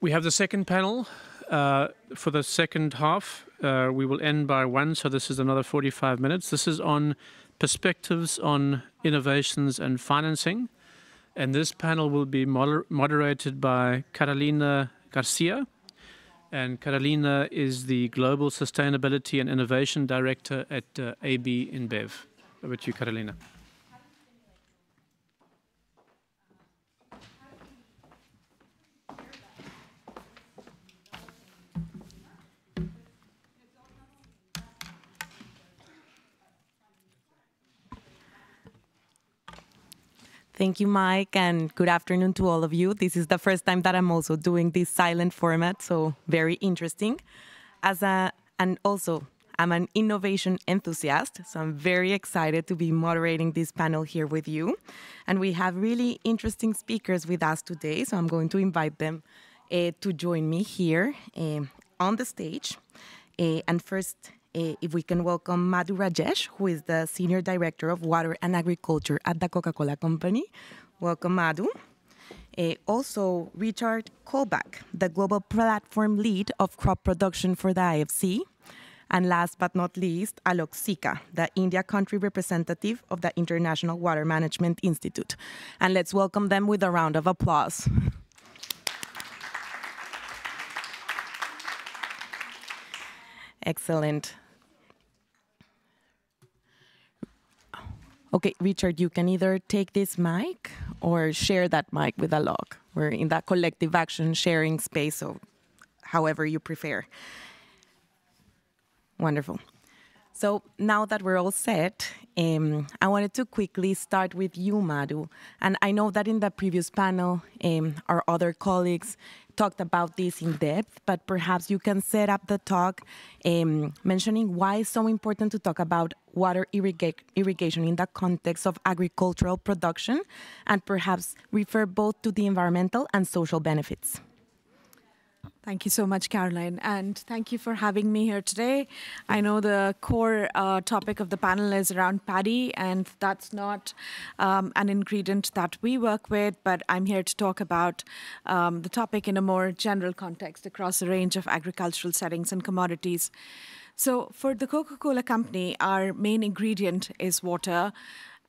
We have the second panel. Uh, for the second half, uh, we will end by one, so this is another 45 minutes. This is on perspectives on innovations and financing. And this panel will be moder moderated by Carolina Garcia, and Carolina is the Global Sustainability and Innovation Director at uh, AB InBev. Over to you, Carolina. Thank you, Mike, and good afternoon to all of you. This is the first time that I'm also doing this silent format, so very interesting. As a and also I'm an innovation enthusiast, so I'm very excited to be moderating this panel here with you. And we have really interesting speakers with us today, so I'm going to invite them uh, to join me here uh, on the stage. Uh, and first, if we can welcome Madhu Rajesh, who is the Senior Director of Water and Agriculture at the Coca-Cola Company. Welcome, Madhu. Uh, also, Richard Colback, the Global Platform Lead of Crop Production for the IFC. And last but not least, Alok Sikka, the India country representative of the International Water Management Institute. And let's welcome them with a round of applause. Excellent. Okay, Richard, you can either take this mic or share that mic with Alok. We're in that collective action sharing space, so however you prefer. Wonderful. So now that we're all set, um, I wanted to quickly start with you, Madhu. And I know that in the previous panel, um, our other colleagues talked about this in depth, but perhaps you can set up the talk um, mentioning why it's so important to talk about water irriga irrigation in the context of agricultural production, and perhaps refer both to the environmental and social benefits. Thank you so much, Caroline, and thank you for having me here today. I know the core uh, topic of the panel is around paddy, and that's not um, an ingredient that we work with, but I'm here to talk about um, the topic in a more general context across a range of agricultural settings and commodities. So for the Coca-Cola company, our main ingredient is water,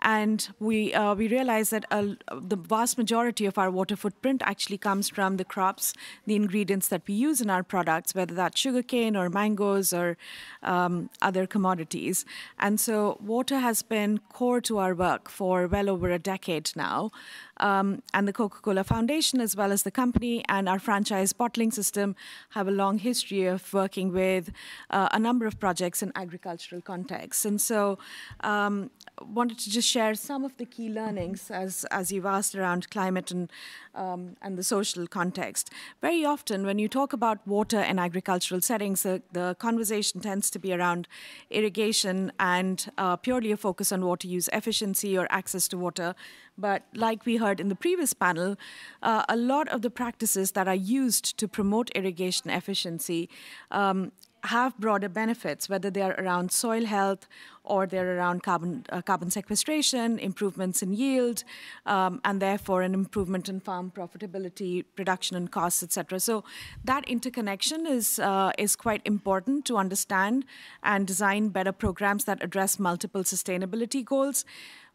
And we, uh, we realized that uh, the vast majority of our water footprint actually comes from the crops, the ingredients that we use in our products, whether that's sugarcane or mangoes or um, other commodities. And so water has been core to our work for well over a decade now. Um, and the Coca Cola Foundation, as well as the company and our franchise bottling system, have a long history of working with uh, a number of projects in agricultural contexts. And so, um, wanted to just share some of the key learnings as, as you've asked around climate and, um, and the social context. Very often, when you talk about water in agricultural settings, the, conversation tends to be around irrigation and uh, purely a focus on water use efficiency or access to water. But like we heard in the previous panel, uh, a lot of the practices that are used to promote irrigation efficiency um, have broader benefits, whether they are around soil health or they're around carbon, uh, carbon sequestration, improvements in yield, um, and therefore an improvement in farm profitability, production and costs, etc. So that interconnection is, uh, is quite important to understand and design better programs that address multiple sustainability goals.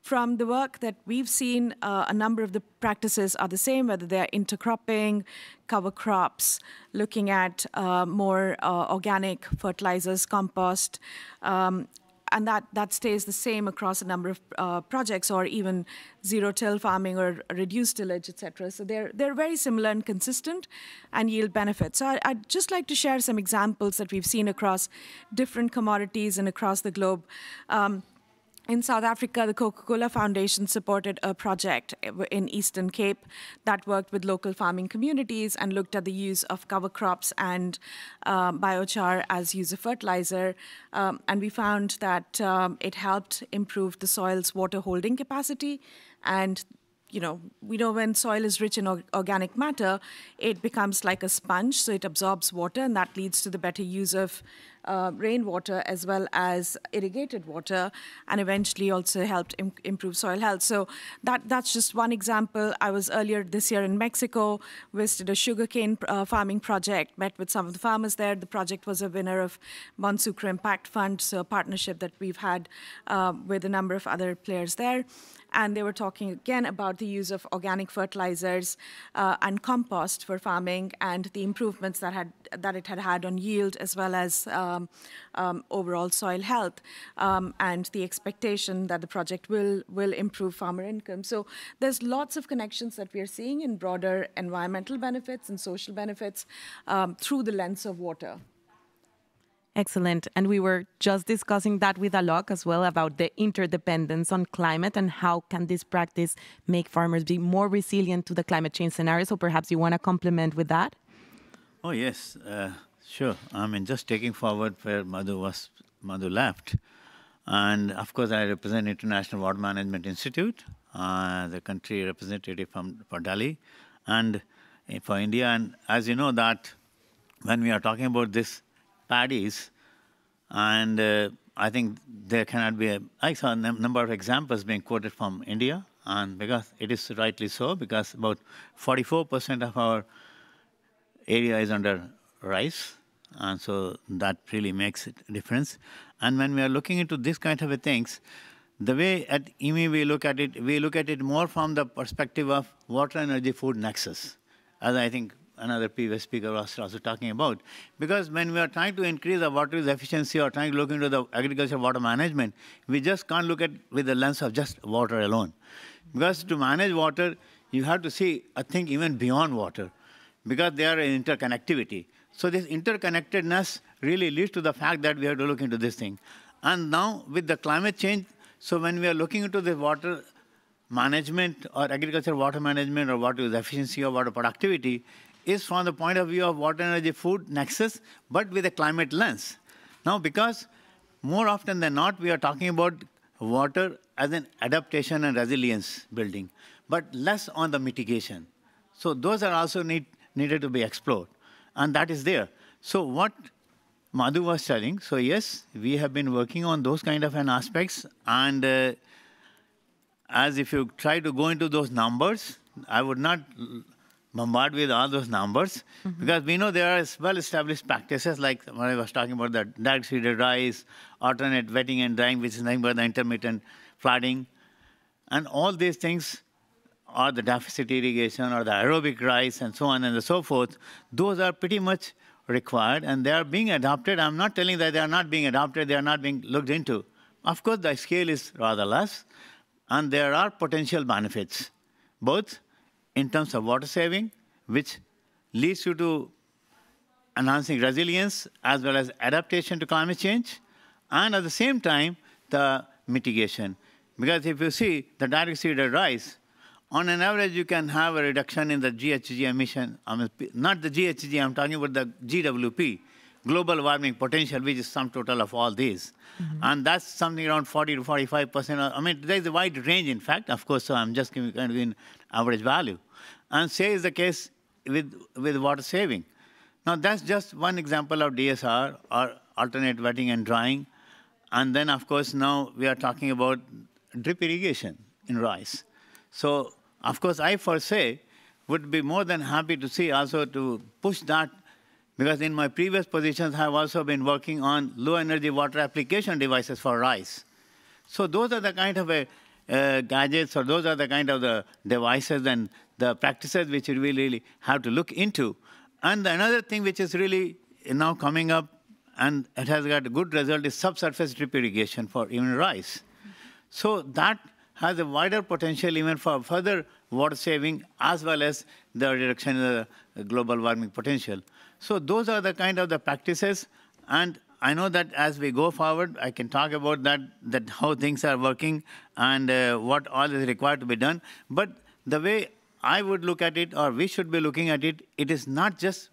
From the work that we've seen, uh, a number of the practices are the same, whether they're intercropping, cover crops, looking at uh, more uh, organic fertilizers, compost, um, and that, that stays the same across a number of uh, projects or even zero-till farming or reduced tillage, et cetera. So they're, they're very similar and consistent and yield benefits. So I, would just like to share some examples that we've seen across different commodities and across the globe. Um, in South Africa, the Coca-Cola Foundation supported a project in Eastern Cape that worked with local farming communities and looked at the use of cover crops and um, biochar as use of fertilizer. Um, and we found that um, it helped improve the soil's water holding capacity and you know, we know when soil is rich in organic matter, it becomes like a sponge, so it absorbs water, and that leads to the better use of uh, rainwater as well as irrigated water, and eventually also helped Im improve soil health. So that that's just one example. I was earlier this year in Mexico, visited a sugarcane uh, farming project, met with some of the farmers there. The project was a winner of Bonsucro Impact Fund, so a partnership that we've had uh, with a number of other players there and they were talking again about the use of organic fertilizers uh, and compost for farming and the improvements that had that it had had on yield as well as um, um, overall soil health, um, and the expectation that the project will will improve farmer income. So there's lots of connections that we are seeing in broader environmental benefits and social benefits um, through the lens of water. Excellent. And we were just discussing that with Alok as well about the interdependence on climate and how can this practice make farmers be more resilient to the climate change scenario. So perhaps you want to complement with that? Oh, yes, uh, sure. I mean, just taking forward where Madhu was, Madhu left. And of course, I represent International Water Management Institute, uh, the country representative from, for Delhi and uh, for India. And as you know that when we are talking about this paddies, and uh, I think there cannot be a. I saw a number of examples being quoted from India, and because it is rightly so, because about 44% of our area is under rice, and so that really makes a difference. And when we are looking into this kind of things, the way at IWMI we look at it, we look at it more from the perspective of water, energy, food nexus, as I think another previous speaker was also talking about. Because when we are trying to increase the water use efficiency or trying to look into the agriculture water management, we just can't look at with the lens of just water alone. Because to manage water, you have to see, I think, even beyond water, because they are in interconnectivity. So this interconnectedness really leads to the fact that we have to look into this thing. And now with the climate change, so when we are looking into the water management or agriculture water management or water efficiency or water productivity, is from the point of view of water energy food nexus, but with a climate lens. Now, because more often than not, we are talking about water as an adaptation and resilience building, but less on the mitigation. So those are also need, needed to be explored, and that is there. So what Madhu was telling, so yes, we have been working on those kind of an aspects, and uh, as if you try to go into those numbers, I would not bombard with all those numbers mm-hmm. because we know there are well-established practices like what I was talking about, the direct seeded rice, alternate wetting and drying, which is nothing but the intermittent flooding, And all these things or the deficit irrigation or the aerobic rice and so on and so forth, those are pretty much required and they are being adopted. I'm not telling that they are not being adopted, they are not being looked into. Of course, the scale is rather less and there are potential benefits, both in terms of water saving, which leads you to enhancing resilience as well as adaptation to climate change, and at the same time, the mitigation. Because if you see the direct seeded rice, on an average, you can have a reduction in the GHG emission. I mean, not the GHG, I'm talking about the GWP, global warming potential, which is sum total of all these. Mm-hmm. And that's something around 40 to 45%. I mean, there's a wide range, in fact, of course, so I'm just giving kind of an average value. And say is the case with, with water saving. Now, that's just one example of DSR, or alternate wetting and drying. And then, of course, now we are talking about drip irrigation in rice. So of course, I for say would be more than happy to see also to push that because in my previous positions, I have also been working on low energy water application devices for rice. So those are the kind of a, Uh, gadgets or those are the kind of the devices and the practices which we really, really have to look into. And another thing which is really now coming up and it has got a good result is subsurface drip irrigation for even rice. So that has a wider potential even for further water saving as well as the reduction in the global warming potential. So those are the kind of the practices and I know that as we go forward, I can talk about that, that how things are working and uh, what all is required to be done. But the way I would look at it, or we should be looking at it, it is not just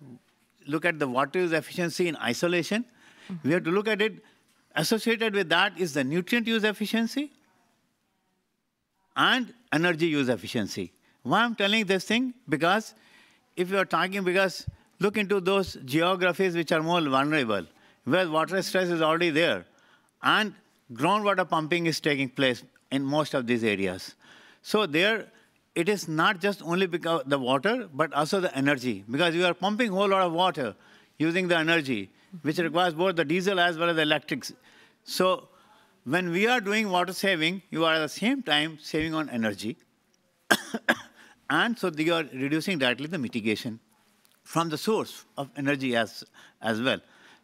look at the water use efficiency in isolation. Mm -hmm. We have to look at it, associated with that is the nutrient use efficiency, and energy use efficiency. Why I'm telling this thing? Because if you're talking, because look into those geographies which are more vulnerable, where water stress is already there, and groundwater pumping is taking place in most of these areas. So there, it is not just only because the water, but also the energy, because you are pumping a whole lot of water using the energy, which requires both the diesel as well as the electrics. So when we are doing water saving, you are at the same time saving on energy. and so you are reducing directly the mitigation from the source of energy as, as well.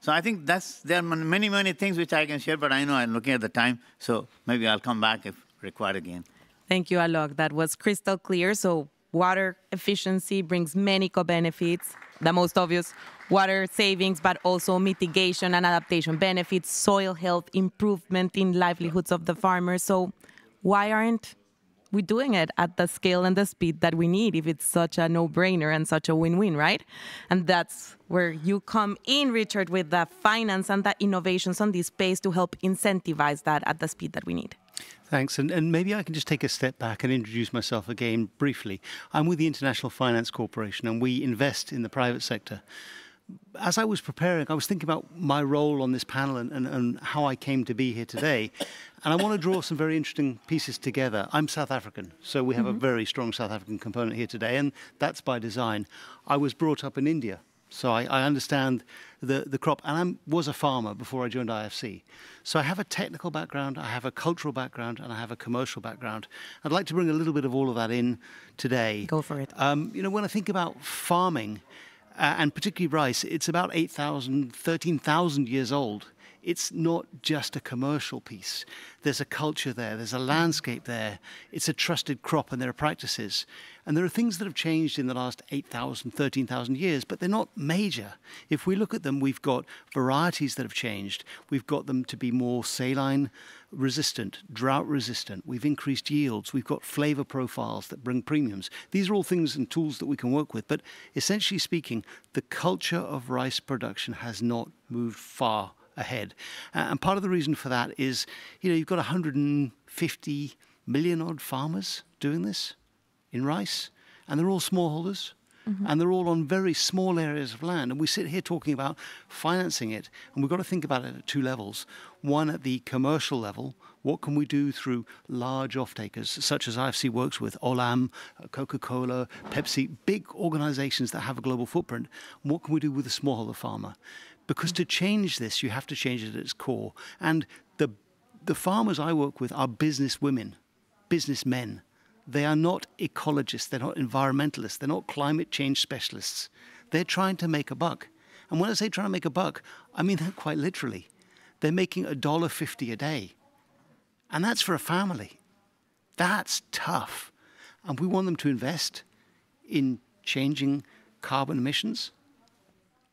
So I think that's, there are many, many things which I can share, but I know I'm looking at the time, so maybe I'll come back if required again. Thank you, Alok. That was crystal clear. So water efficiency brings many co-benefits. The most obvious, water savings, but also mitigation and adaptation benefits, soil health improvement in livelihoods of the farmers. So why aren't we doing it at the scale and the speed that we need if it's such a no-brainer and such a win-win, right? And that's where you come in, Richard, with the finance and the innovations on this space to help incentivize that at the speed that we need. Thanks. And, and maybe I can just take a step back and introduce myself again briefly. I'm with the International Finance Corporation, and we invest in the private sector. As I was preparing, I was thinking about my role on this panel and, and, and how I came to be here today. And I want to draw some very interesting pieces together. I'm South African, so we have mm -hmm. a mm-hmm. very strong South African component here today, and that's by design. I was brought up in India, so I, I understand the, the crop, and I was a farmer before I joined IFC. So I have a technical background, I have a cultural background, and I have a commercial background. I'd like to bring a little bit of all of that in today. Go for it. Um, you know, when I think about farming, Uh, and particularly rice, it's about 8,000, 13,000 years old it's not just a commercial piece. There's a culture there, there's a landscape there, it's a trusted crop, and there are practices. And there are things that have changed in the last 8,000, 13,000 years, but they're not major. If we look at them, we've got varieties that have changed. We've got them to be more saline resistant, drought resistant. We've increased yields. We've got flavor profiles that bring premiums. These are all things and tools that we can work with. But essentially speaking, the culture of rice production has not moved far ahead. Uh, and part of the reason for that is, you know, you've got 150 million odd farmers doing this in rice, and they're all smallholders. Mm-hmm. And they're all on very small areas of land. And we sit here talking about financing it. And we've got to think about it at two levels. One, at the commercial level, what can we do through large off-takers, such as IFC works with, Olam, Coca Cola, Pepsi, big organizations that have a global footprint? what can we do with the smallholder farmer? Because to change this, you have to change it at its core. And the, the farmers I work with are business women. businessmen. They are not ecologists, they're not environmentalists, they're not climate change specialists. They're trying to make a buck. And when I say trying to make a buck, I mean that quite literally. They're making a dollar fifty a day. And that's for a family. That's tough. And we want them to invest in changing carbon emissions.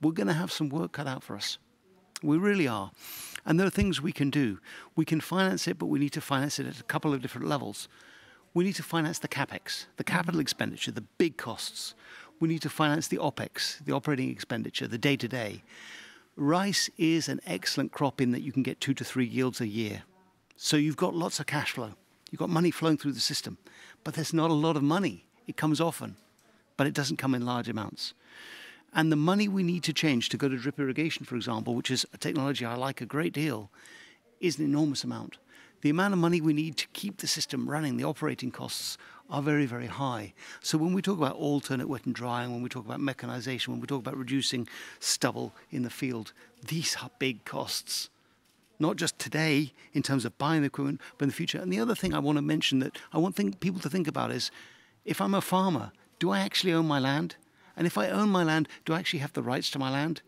We're going to have some work cut out for us. We really are. And there are things we can do. We can finance it, but we need to finance it at a couple of different levels. We need to finance the capex, the capital expenditure, the big costs. We need to finance the opex, the operating expenditure, the day to day. Rice is an excellent crop in that you can get two to three yields a year. So you've got lots of cash flow. You've got money flowing through the system. But there's not a lot of money. It comes often, but it doesn't come in large amounts. And the money we need to change to go to drip irrigation, for example, which is a technology I like a great deal, is an enormous amount. The amount of money we need to keep the system running, the operating costs, are very, very high. So when we talk about alternate wet and drying, when we talk about mechanization, when we talk about reducing stubble in the field, these are big costs. Not just today in terms of buying the equipment, but in the future. And the other thing I want to mention that I want think, people to think about is if I'm a farmer, do I actually own my land? And if I own my land, do I actually have the rights to my land?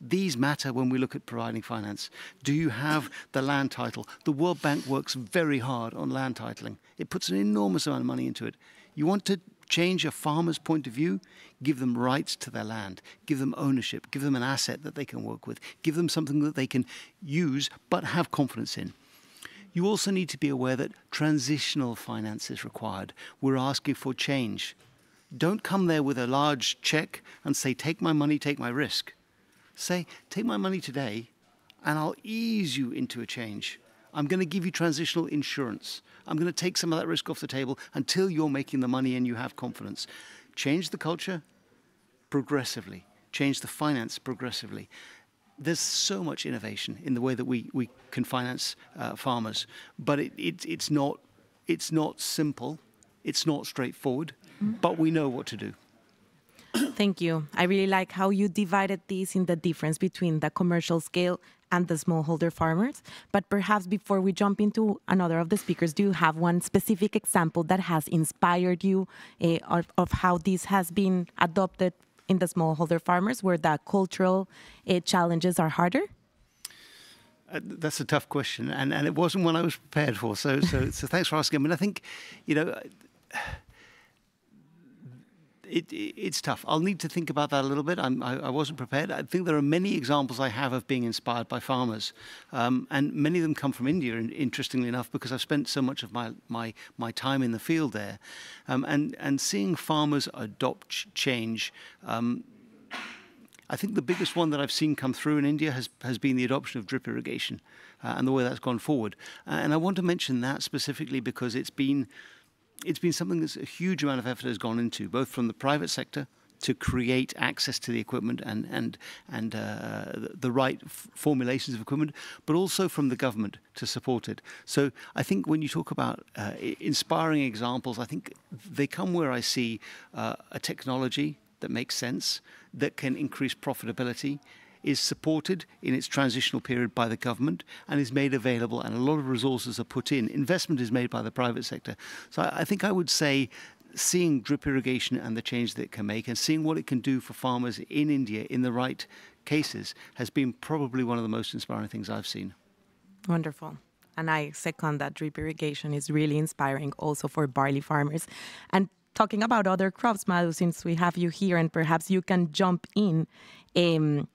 These matter when we look at providing finance. Do you have the land title? The World Bank works very hard on land titling. It puts an enormous amount of money into it. You want to change a farmer's point of view, give them rights to their land, give them ownership, give them an asset that they can work with, give them something that they can use but have confidence in. You also need to be aware that transitional finance is required. We're asking for change. Don't come there with a large check and say, take my money, take my risk. Say, take my money today and I'll ease you into a change. I'm going to give you transitional insurance. I'm going to take some of that risk off the table until you're making the money and you have confidence. Change the culture progressively, change the finance progressively. There's so much innovation in the way that we, we can finance uh, farmers, but it, it, it's, not, it's not simple, it's not straightforward but we know what to do. Thank you. I really like how you divided this in the difference between the commercial scale and the smallholder farmers. But perhaps before we jump into another of the speakers, do you have one specific example that has inspired you uh, of, of, how this has been adopted in the smallholder farmers, where the cultural uh, challenges are harder? Uh, that's a tough question, and, and it wasn't one I was prepared for. So, so, so thanks for asking. I mean, I think, you know it, it's tough. I'll need to think about that a little bit. I'm, I, I wasn't prepared. I think there are many examples I have of being inspired by farmers, um, and many of them come from India. Interestingly enough, because I've spent so much of my my, my time in the field there, um, and and seeing farmers adopt change. Um, I think the biggest one that I've seen come through in India has, has been the adoption of drip irrigation uh, and the way that's gone forward. Uh, and I want to mention that specifically because it's been it's been something that a huge amount of effort has gone into, both from the private sector to create access to the equipment and and and uh, the right formulations of equipment, but also from the government to support it. So I think when you talk about uh, inspiring examples, I think they come where I see uh, a technology that makes sense, that can increase profitability, is supported in its transitional period by the government and is made available, and a lot of resources are put in. Investment is made by the private sector. So I, think I would say seeing drip irrigation and the change that it can make and seeing what it can do for farmers in India in the right cases has been probably one of the most inspiring things I've seen. Wonderful. And I second that drip irrigation is really inspiring also for barley farmers. And talking about other crops, Madhu, since we have you here and perhaps you can jump in. Um,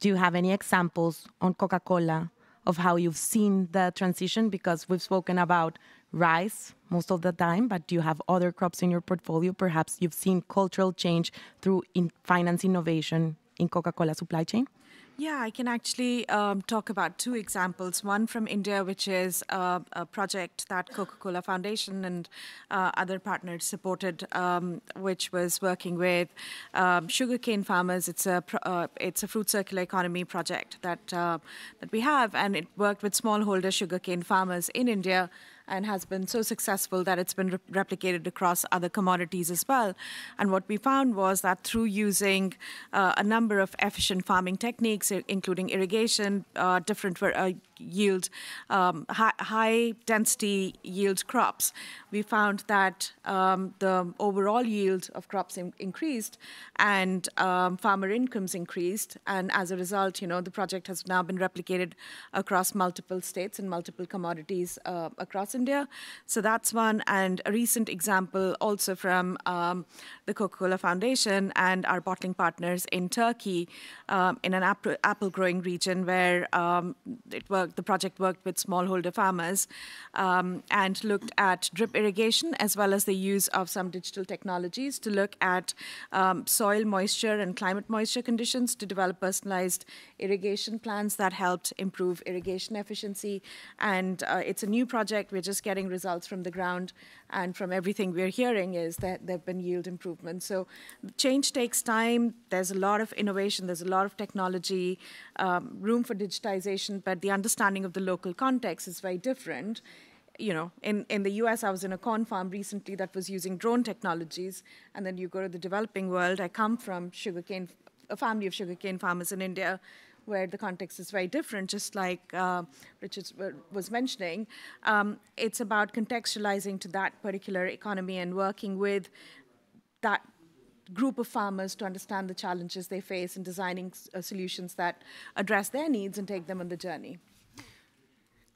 do you have any examples on Coca Cola of how you've seen the transition? Because we've spoken about rice most of the time, but do you have other crops in your portfolio? Perhaps you've seen cultural change through in finance innovation in Coca Cola supply chain? Yeah, I can actually um, talk about two examples. One from India, which is uh, a project that Coca-Cola Foundation and uh, other partners supported, um, which was working with um, sugarcane farmers. It's a uh, it's a fruit circular economy project that uh, that we have, and it worked with smallholder sugarcane farmers in India and has been so successful that it's been re replicated across other commodities as well. And what we found was that through using uh, a number of efficient farming techniques, including irrigation, uh, different uh, yield, um, high, high, density yield crops, we found that um, the overall yield of crops in increased and um, farmer incomes increased. And as a result, you know, the project has now been replicated across multiple states and multiple commodities uh, across India. So that's one. And a recent example also from um, the Coca-Cola Foundation and our bottling partners in Turkey um, in an apple, apple growing region where um, it worked, the project worked with smallholder farmers um, and looked at drip irrigation as well as the use of some digital technologies to look at um, soil moisture and climate moisture conditions to develop personalized irrigation plans that helped improve irrigation efficiency. And uh, it's a new project. We're just getting results from the ground. And from everything we're hearing is that there have been yield improvements. So change takes time. There's a lot of innovation. There's a lot of technology, um, room for digitization, but the understanding of the local context is very different you know, in, in the US, I was in a corn farm recently that was using drone technologies. And then you go to the developing world. I come from sugarcane, a family of sugarcane farmers in India where the context is very different, just like uh, Richard was mentioning. Um, it's about contextualizing to that particular economy and working with that group of farmers to understand the challenges they face and designing uh, solutions that address their needs and take them on the journey.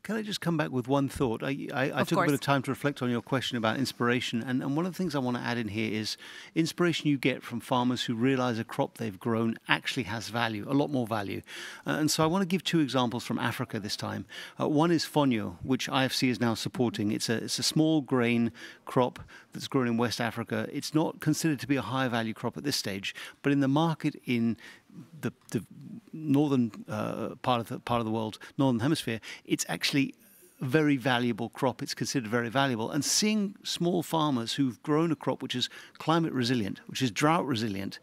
Can I just come back with one thought? I, I, I took course. a bit of time to reflect on your question about inspiration, and, and one of the things I want to add in here is inspiration you get from farmers who realize a crop they've grown actually has value, a lot more value. Uh, and so I want to give two examples from Africa this time. Uh, one is fonio, which IFC is now supporting. It's a, it's a small grain crop that's grown in West Africa. It's not considered to be a high value crop at this stage, but in the market in the, the northern uh, part of the part of the world, northern hemisphere, it's actually a very valuable crop. It's considered very valuable. And seeing small farmers who've grown a crop which is climate resilient, which is drought resilient,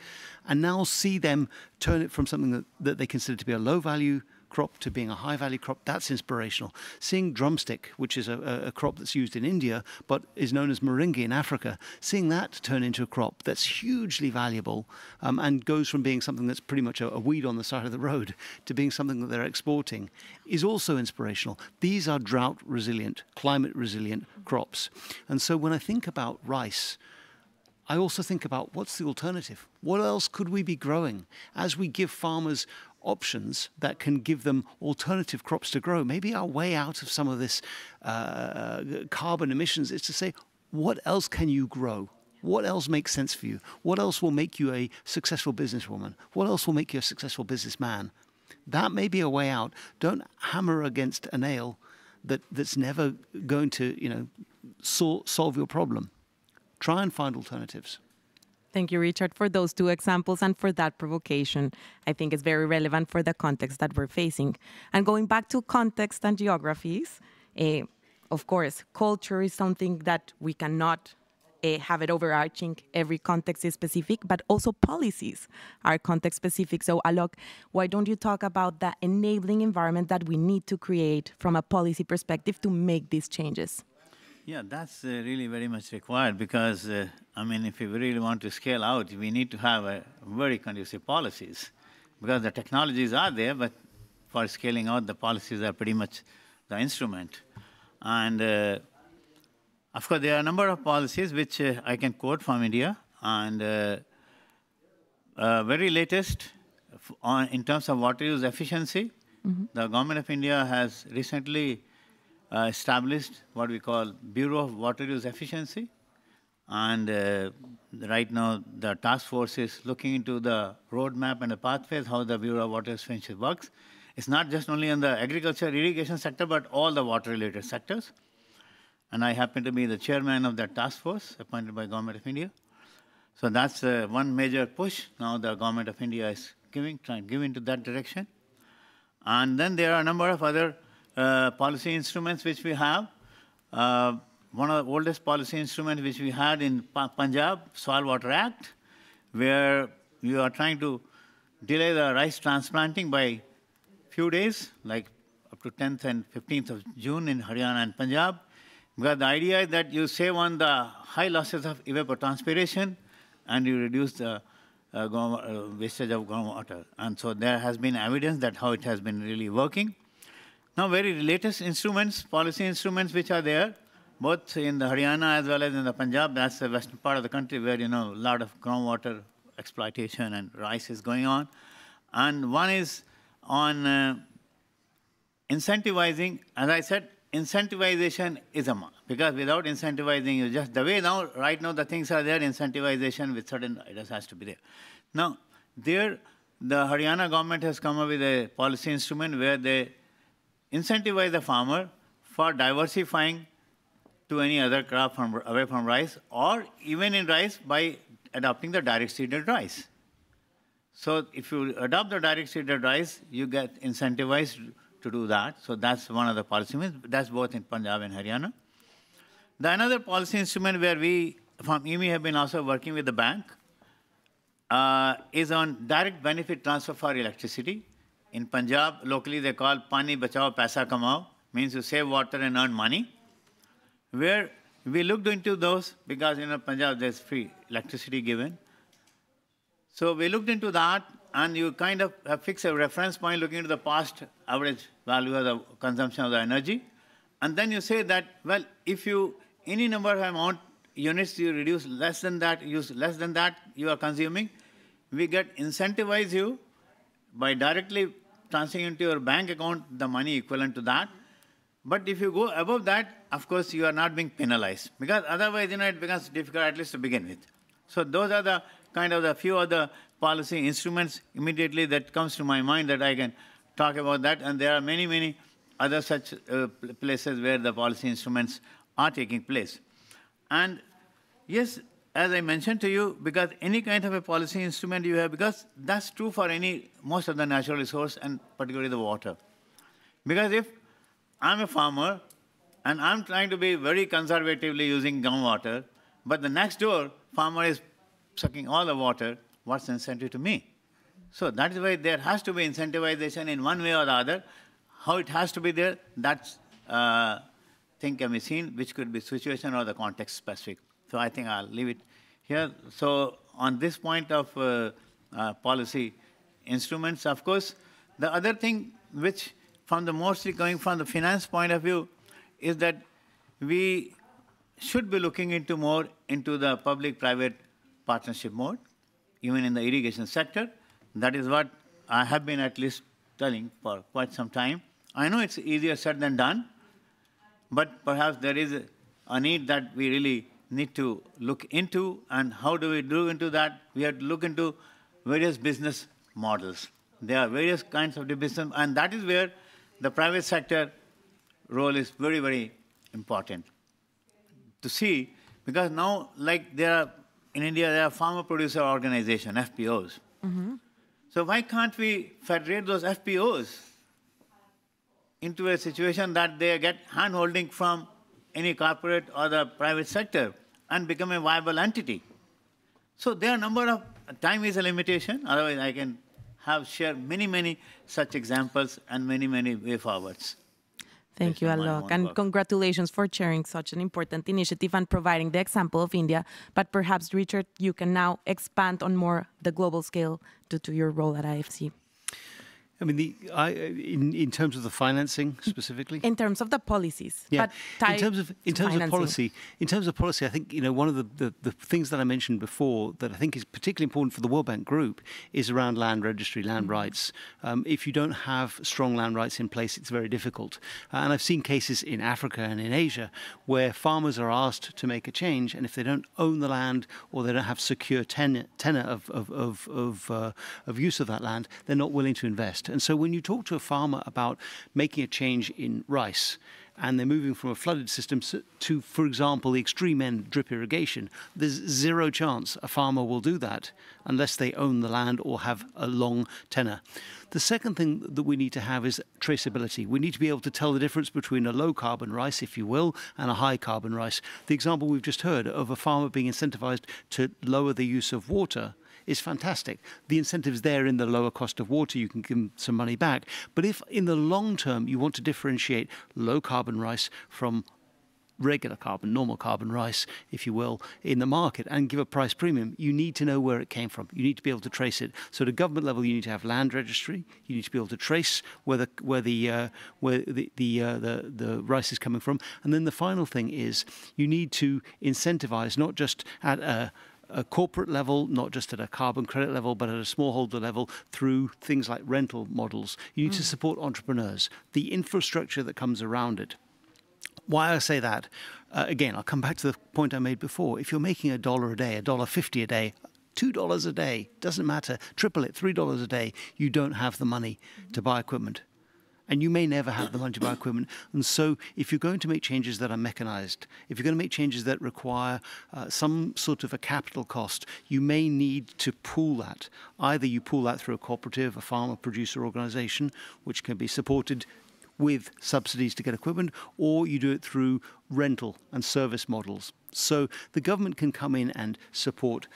and now see them turn it from something that, that they consider to be a low value crop to being a high value crop, that's inspirational. Seeing drumstick, which is a, a, crop that's used in India but is known as moringa in Africa, seeing that turn into a crop that's hugely valuable um, and goes from being something that's pretty much a, a weed on the side of the road to being something that they're exporting is also inspirational. These are drought resilient, climate resilient crops. And so when I think about rice, I also think about what's the alternative? What else could we be growing as we give farmers options that can give them alternative crops to grow. Maybe our way out of some of this uh, carbon emissions is to say, what else can you grow? What else makes sense for you? What else will make you a successful businesswoman? What else will make you a successful businessman? That may be a way out. Don't hammer against a nail that, that's never going to, you know, sol- solve your problem. Try and find alternatives. Thank you, Richard, for those two examples and for that provocation. I think it's very relevant for the context that we're facing. And going back to context and geographies, uh, of course, culture is something that we cannot uh, have it overarching. Every context is specific, but also policies are context specific. So, Alok, why don't you talk about the enabling environment that we need to create from a policy perspective to make these changes? Yeah, that's uh, really very much required because, uh, I mean, if we really want to scale out, we need to have a very conducive policies because the technologies are there, but for scaling out, the policies are pretty much the instrument. And uh, of course, there are a number of policies which uh, I can quote from India. And uh, uh, very latest, on, in terms of water use efficiency, mm -hmm. the government of India has recently uh, established what we call Bureau of Water Use Efficiency. And uh, right now, the task force is looking into the roadmap and the pathways, how the Bureau of Water Efficiency works. It's not just only in the agriculture irrigation sector, but all the water-related sectors. And I happen to be the chairman of that task force appointed by Government of India. So that's uh, one major push now the Government of India is giving, trying to give into that direction. And then there are a number of other policy instruments which we have. Uh, one of the oldest policy instruments which we had in Punjab, Soil Water Act, where we are trying to delay the rice transplanting by few days, like up to 10th and 15th of June in Haryana and Punjab. Because the idea is that you save on the high losses of evapotranspiration and you reduce the uh, uh, wastage of groundwater. And so there has been evidence that how it has been really working. Now, very latest instruments, policy instruments which are there, both in the Haryana as well as in the Punjab, that's the western part of the country where, you know, a lot of groundwater exploitation and rice is going on. And one is on uh, incentivizing, as I said, incentivization is a must because without incentivizing you just the way now right now the things are there incentivization with certain items has to be there now there the haryana government has come up with a policy instrument where they incentivize the farmer for diversifying to any other crop from away from rice or even in rice by adopting the direct seeded rice so if you adopt the direct seeded rice you get incentivized to do that. So that's one of the policy instruments. That's both in Punjab and Haryana. The another policy instrument where we from IWMI have been also working with the bank uh, is on direct benefit transfer for electricity. In Punjab, locally they call Pani Bachao Paisa Kamao, means you save water and earn money. Where we looked into those because in Punjab there's free electricity given. So we looked into that and you kind of fix a reference point looking into the past average value of the consumption of the energy. And then you say that, well, if you, any number of amount units you reduce less than that, use less than that you are consuming, we get incentivize you by directly transferring into your bank account the money equivalent to that. But if you go above that, of course, you are not being penalized because otherwise, you know, it becomes difficult at least to begin with. So those are the kind of the few other policy instruments immediately that comes to my mind that I can talk about that. And there are many, many other such uh, places where the policy instruments are taking place. And yes, as I mentioned to you, because any kind of a policy instrument you have, because that's true for any, most of the natural resource and particularly the water. Because if I'm a farmer and I'm trying to be very conservatively using groundwater, but the next door farmer is sucking all the water, what's incentive to me? So that is why there has to be incentivization in one way or the other. How it has to be there, that uh, thing can be seen, which could be situation or the context specific. So I think I'll leave it here. So on this point of uh, uh, policy instruments, of course, the other thing which from the mostly going from the finance point of view is that we should be looking into more into the public-private partnership mode even in the irrigation sector. That is what I have been at least telling for quite some time. I know it's easier said than done, but perhaps there is a, a need that we really need to look into. And how do we do into that? We have to look into various business models. There are various kinds of business, and that is where the private sector role is very, very important to see, because now, like there are in India, there are farmer producer organization, FPOs. Mm-hmm. So why can't we federate those FPOs into a situation that they get hand-holding from any corporate or the private sector and become a viable entity? So there are a number of, time is a limitation, otherwise I can have share many, many such examples and many, many way forwards. Thank you, Alok. And congratulations for chairing such an important initiative and providing the example of India. But perhaps, Richard, you can now expand on more the global scale due to your role at IFC. I mean, the, I, in in terms of the financing specifically. In terms of the policies, yeah. in terms of in terms financing. of policy, in terms of policy, I think you know one of the, the, the things that I mentioned before that I think is particularly important for the World Bank Group is around land registry, land mm-hmm. rights. Um, if you don't have strong land rights in place, it's very difficult. Uh, and I've seen cases in Africa and in Asia where farmers are asked to make a change, and if they don't own the land or they don't have secure tenure, tenure of of of of, uh, of use of that land, they're not willing to invest. And so when you talk to a farmer about making a change in rice, and they're moving from a flooded system to, for example, the extreme end drip irrigation, there's zero chance a farmer will do that unless they own the land or have a long tenure. The second thing that we need to have is traceability. We need to be able to tell the difference between a low carbon rice, if you will, and a high carbon rice. The example we've just heard of a farmer being incentivized to lower the use of water is fantastic. The incentive's there in the lower cost of water, you can give some money back. But if in the long term you want to differentiate low carbon rice from regular carbon, normal carbon rice, if you will, in the market and give a price premium, you need to know where it came from. You need to be able to trace it. So at a government level, you need to have land registry. You need to be able to trace where the where the uh, where the the, uh, the the rice is coming from. And then the final thing is you need to incentivize not just at a a corporate level, not just at a carbon credit level, but at a smallholder level through things like rental models. You need mm. to support entrepreneurs, the infrastructure that comes around it. Why I say that, uh, again, I'll come back to the point I made before. If you're making a dollar a day, a dollar fifty a day, two dollars a day, doesn't matter, triple it, three dollars a day, you don't have the money to buy equipment. And you may never have the money to buy equipment. And so, if you're going to make changes that are mechanized, if you're going to make changes that require uh, some sort of a capital cost, you may need to pool that. Either you pool that through a cooperative, a farmer producer organization, which can be supported with subsidies to get equipment, or you do it through rental and service models. So the government can come in and support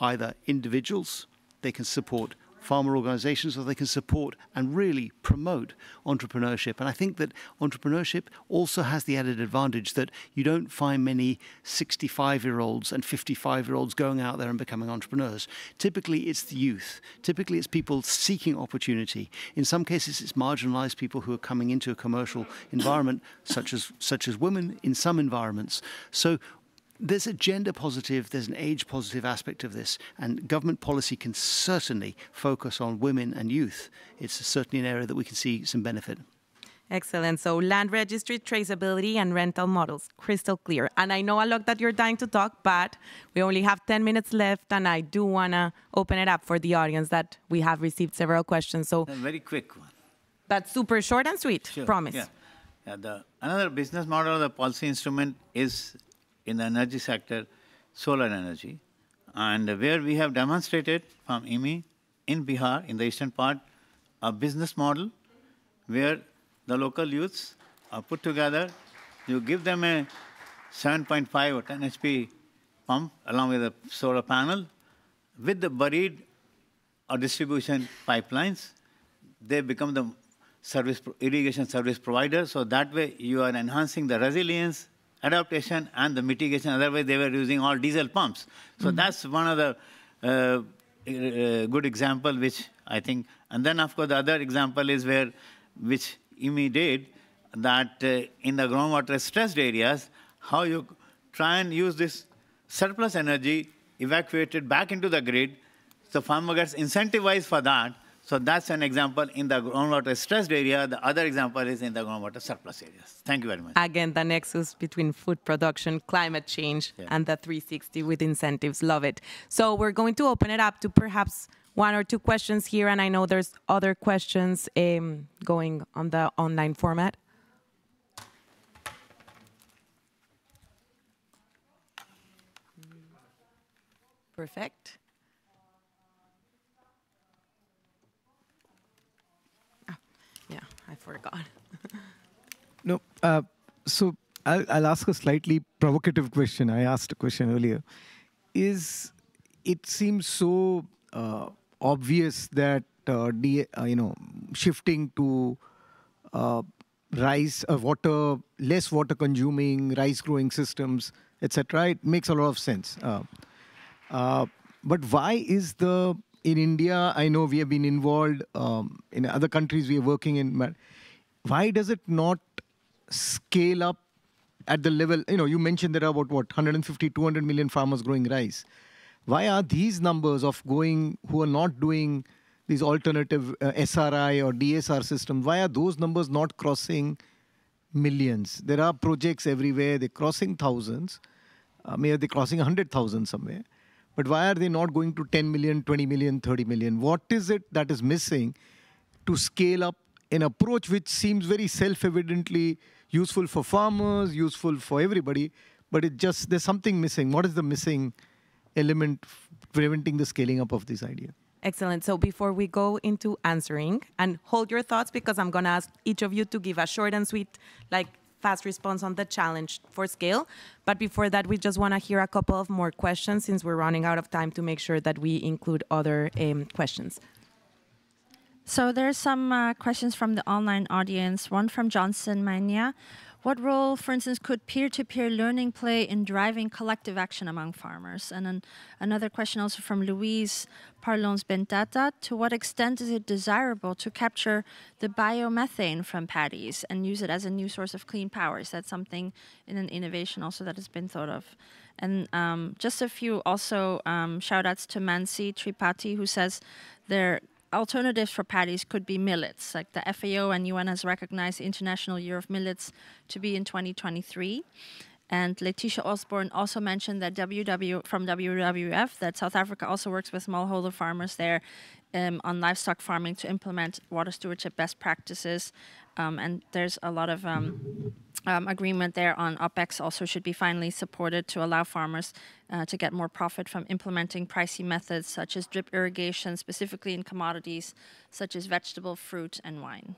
either individuals, they can support farmer organizations so they can support and really promote entrepreneurship. And I think that entrepreneurship also has the added advantage that you don't find many 65 year olds and 55 year olds going out there and becoming entrepreneurs. Typically, it's the youth. Typically, it's people seeking opportunity. In some cases, it's marginalized people who are coming into a commercial environment, such as, such as women in some environments. So there's a gender positive, there's an age positive aspect of this, and government policy can certainly focus on women and youth. It's certainly an area that we can see some benefit. Excellent. So land registry, traceability, and rental models, crystal clear. And I know a lot that you're dying to talk, but we only have 10 minutes left, and I do want to open it up for the audience that we have received several questions. So a very quick one. That's super short and sweet. Sure. Promise. Yeah. yeah the, another business model of the policy instrument is in the energy sector, solar energy. And where we have demonstrated from IWMI in Bihar, in the eastern part, a business model where the local youths are put together. You give them a 7.5 or 10 HP pump along with a solar panel with the buried or distribution pipelines. They become the service irrigation service provider. So that way you are enhancing the resilience adaptation and the mitigation. Otherwise, they were using all diesel pumps. So mm-hmm. that's one of the uh, uh, good example, which I think. And then, of course, the other example is where, which IWMI did, that uh, in the groundwater stressed areas, how you try and use this surplus energy evacuated back into the grid. So farmer gets incentivized for that so that's an example in the groundwater stressed area. The other example is in the groundwater surplus areas. Thank you very much. Again, the nexus between food production, climate change, yeah. and the 360 with incentives. Love it. So we're going to open it up to perhaps one or two questions here, and I know there's other questions um, going on the online format. Perfect. I forgot. no, uh, so I'll, I'll ask a slightly provocative question. I asked a question earlier. Is it seems so uh, obvious that uh, uh, you know shifting to uh, rice, uh, water, less water consuming rice growing systems, etc. It makes a lot of sense. but why is the in India, I know we have been involved. Um, in other countries, we are working in. Why does it not scale up at the level? You know, you mentioned there are about what 150, 200 million farmers growing rice. Why are these numbers of going who are not doing these alternative uh, SRI or DSR systems? Why are those numbers not crossing millions? There are projects everywhere. They're crossing thousands. Uh, maybe they're crossing 100,000 somewhere but why are they not going to 10 million, 20 million, 30 million? What is it that is missing to scale up an approach which seems very self-evidently useful for farmers, useful for everybody, but it just there's something missing. What is the missing element preventing the scaling up of this idea? Excellent. So before we go into answering, and hold your thoughts because I'm going to ask each of you to give a short and sweet, like fast response on the challenge for scale. But before that, we just want to hear a couple of more questions since we're running out of time to make sure that we include other um, questions. So there's some uh, questions from the online audience. One from Johnson Mania. What role, for instance, could peer-to-peer learning play in driving collective action among farmers? And then another question also from Louise Parlons Bentata. To what extent is it desirable to capture the biomethane from paddies and use it as a new source of clean power? Is that something in an innovation also that has been thought of? And um, just a few also um, shout outs to Mansi Tripathi, who says there alternatives for paddies could be millets. Like the FAO and UN has recognized International Year of Millets to be in 2023. And Letitia Osborne also mentioned that WW from WWF that South Africa also works with smallholder farmers there um, on livestock farming to implement water stewardship best practices. Um, and there's a lot of um, um agreement there on OPEX also should be finally supported to allow farmers uh, to get more profit from implementing pricey methods such as drip irrigation, specifically in commodities such as vegetable, fruit, and wine.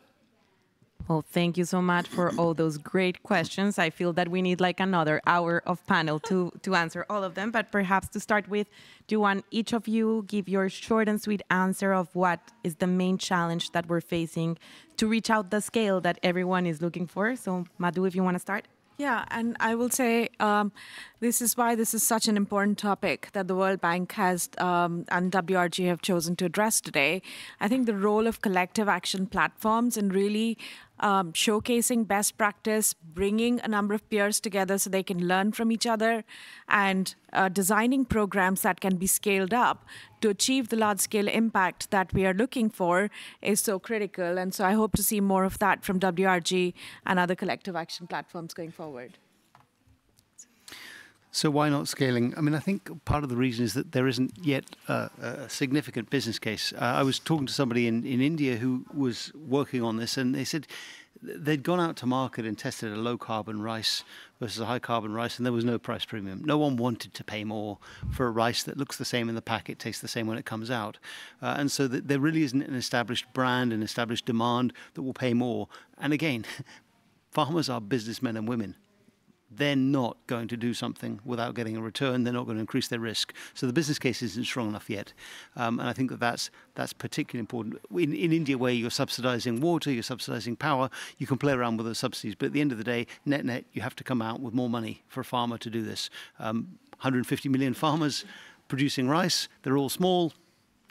Well, thank you so much for all those great questions. I feel that we need like another hour of panel to, to answer all of them. But perhaps to start with, do you want each of you give your short and sweet answer of what is the main challenge that we're facing to reach out the scale that everyone is looking for? So, Madhu, if you want to start. Yeah, and I will say um, this is why this is such an important topic that the World Bank has um, and WRG have chosen to address today. I think the role of collective action platforms and really um, showcasing best practice, bringing a number of peers together so they can learn from each other, and uh, designing programs that can be scaled up to achieve the large scale impact that we are looking for is so critical. And so I hope to see more of that from WRG and other collective action platforms going forward. So why not scaling? I mean, I think part of the reason is that there isn't yet a, significant business case. Uh, I was talking to somebody in, in India who was working on this, and they said they'd gone out to market and tested a low carbon rice versus a high carbon rice, and there was no price premium. No one wanted to pay more for a rice that looks the same in the packet, tastes the same when it comes out. Uh, and so th- there really isn't an established brand, an established demand that will pay more. And again, farmers are businessmen and women they're not going to do something without getting a return. They're not going to increase their risk. So the business case isn't strong enough yet. Um, and I think that that's, that's particularly important. In, in India, where you're subsidizing water, you're subsidizing power, you can play around with the subsidies. But at the end of the day, net net, you have to come out with more money for a farmer to do this. Um, 150 million farmers producing rice, they're all small.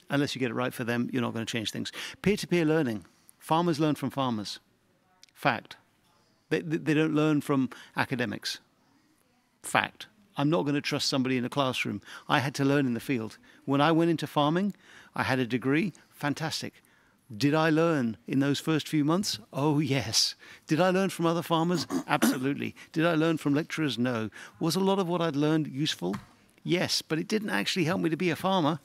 Unless you get it right for them, you're not going to change things. Peer to peer learning. Farmers learn from farmers. Fact. They, they don't learn from academics. Fact. I'm not going to trust somebody in a classroom. I had to learn in the field. When I went into farming, I had a degree. Fantastic. Did I learn in those first few months? Oh, yes. Did I learn from other farmers? Absolutely. Did I learn from lecturers? No. Was a lot of what I'd learned useful? Yes, but it didn't actually help me to be a farmer.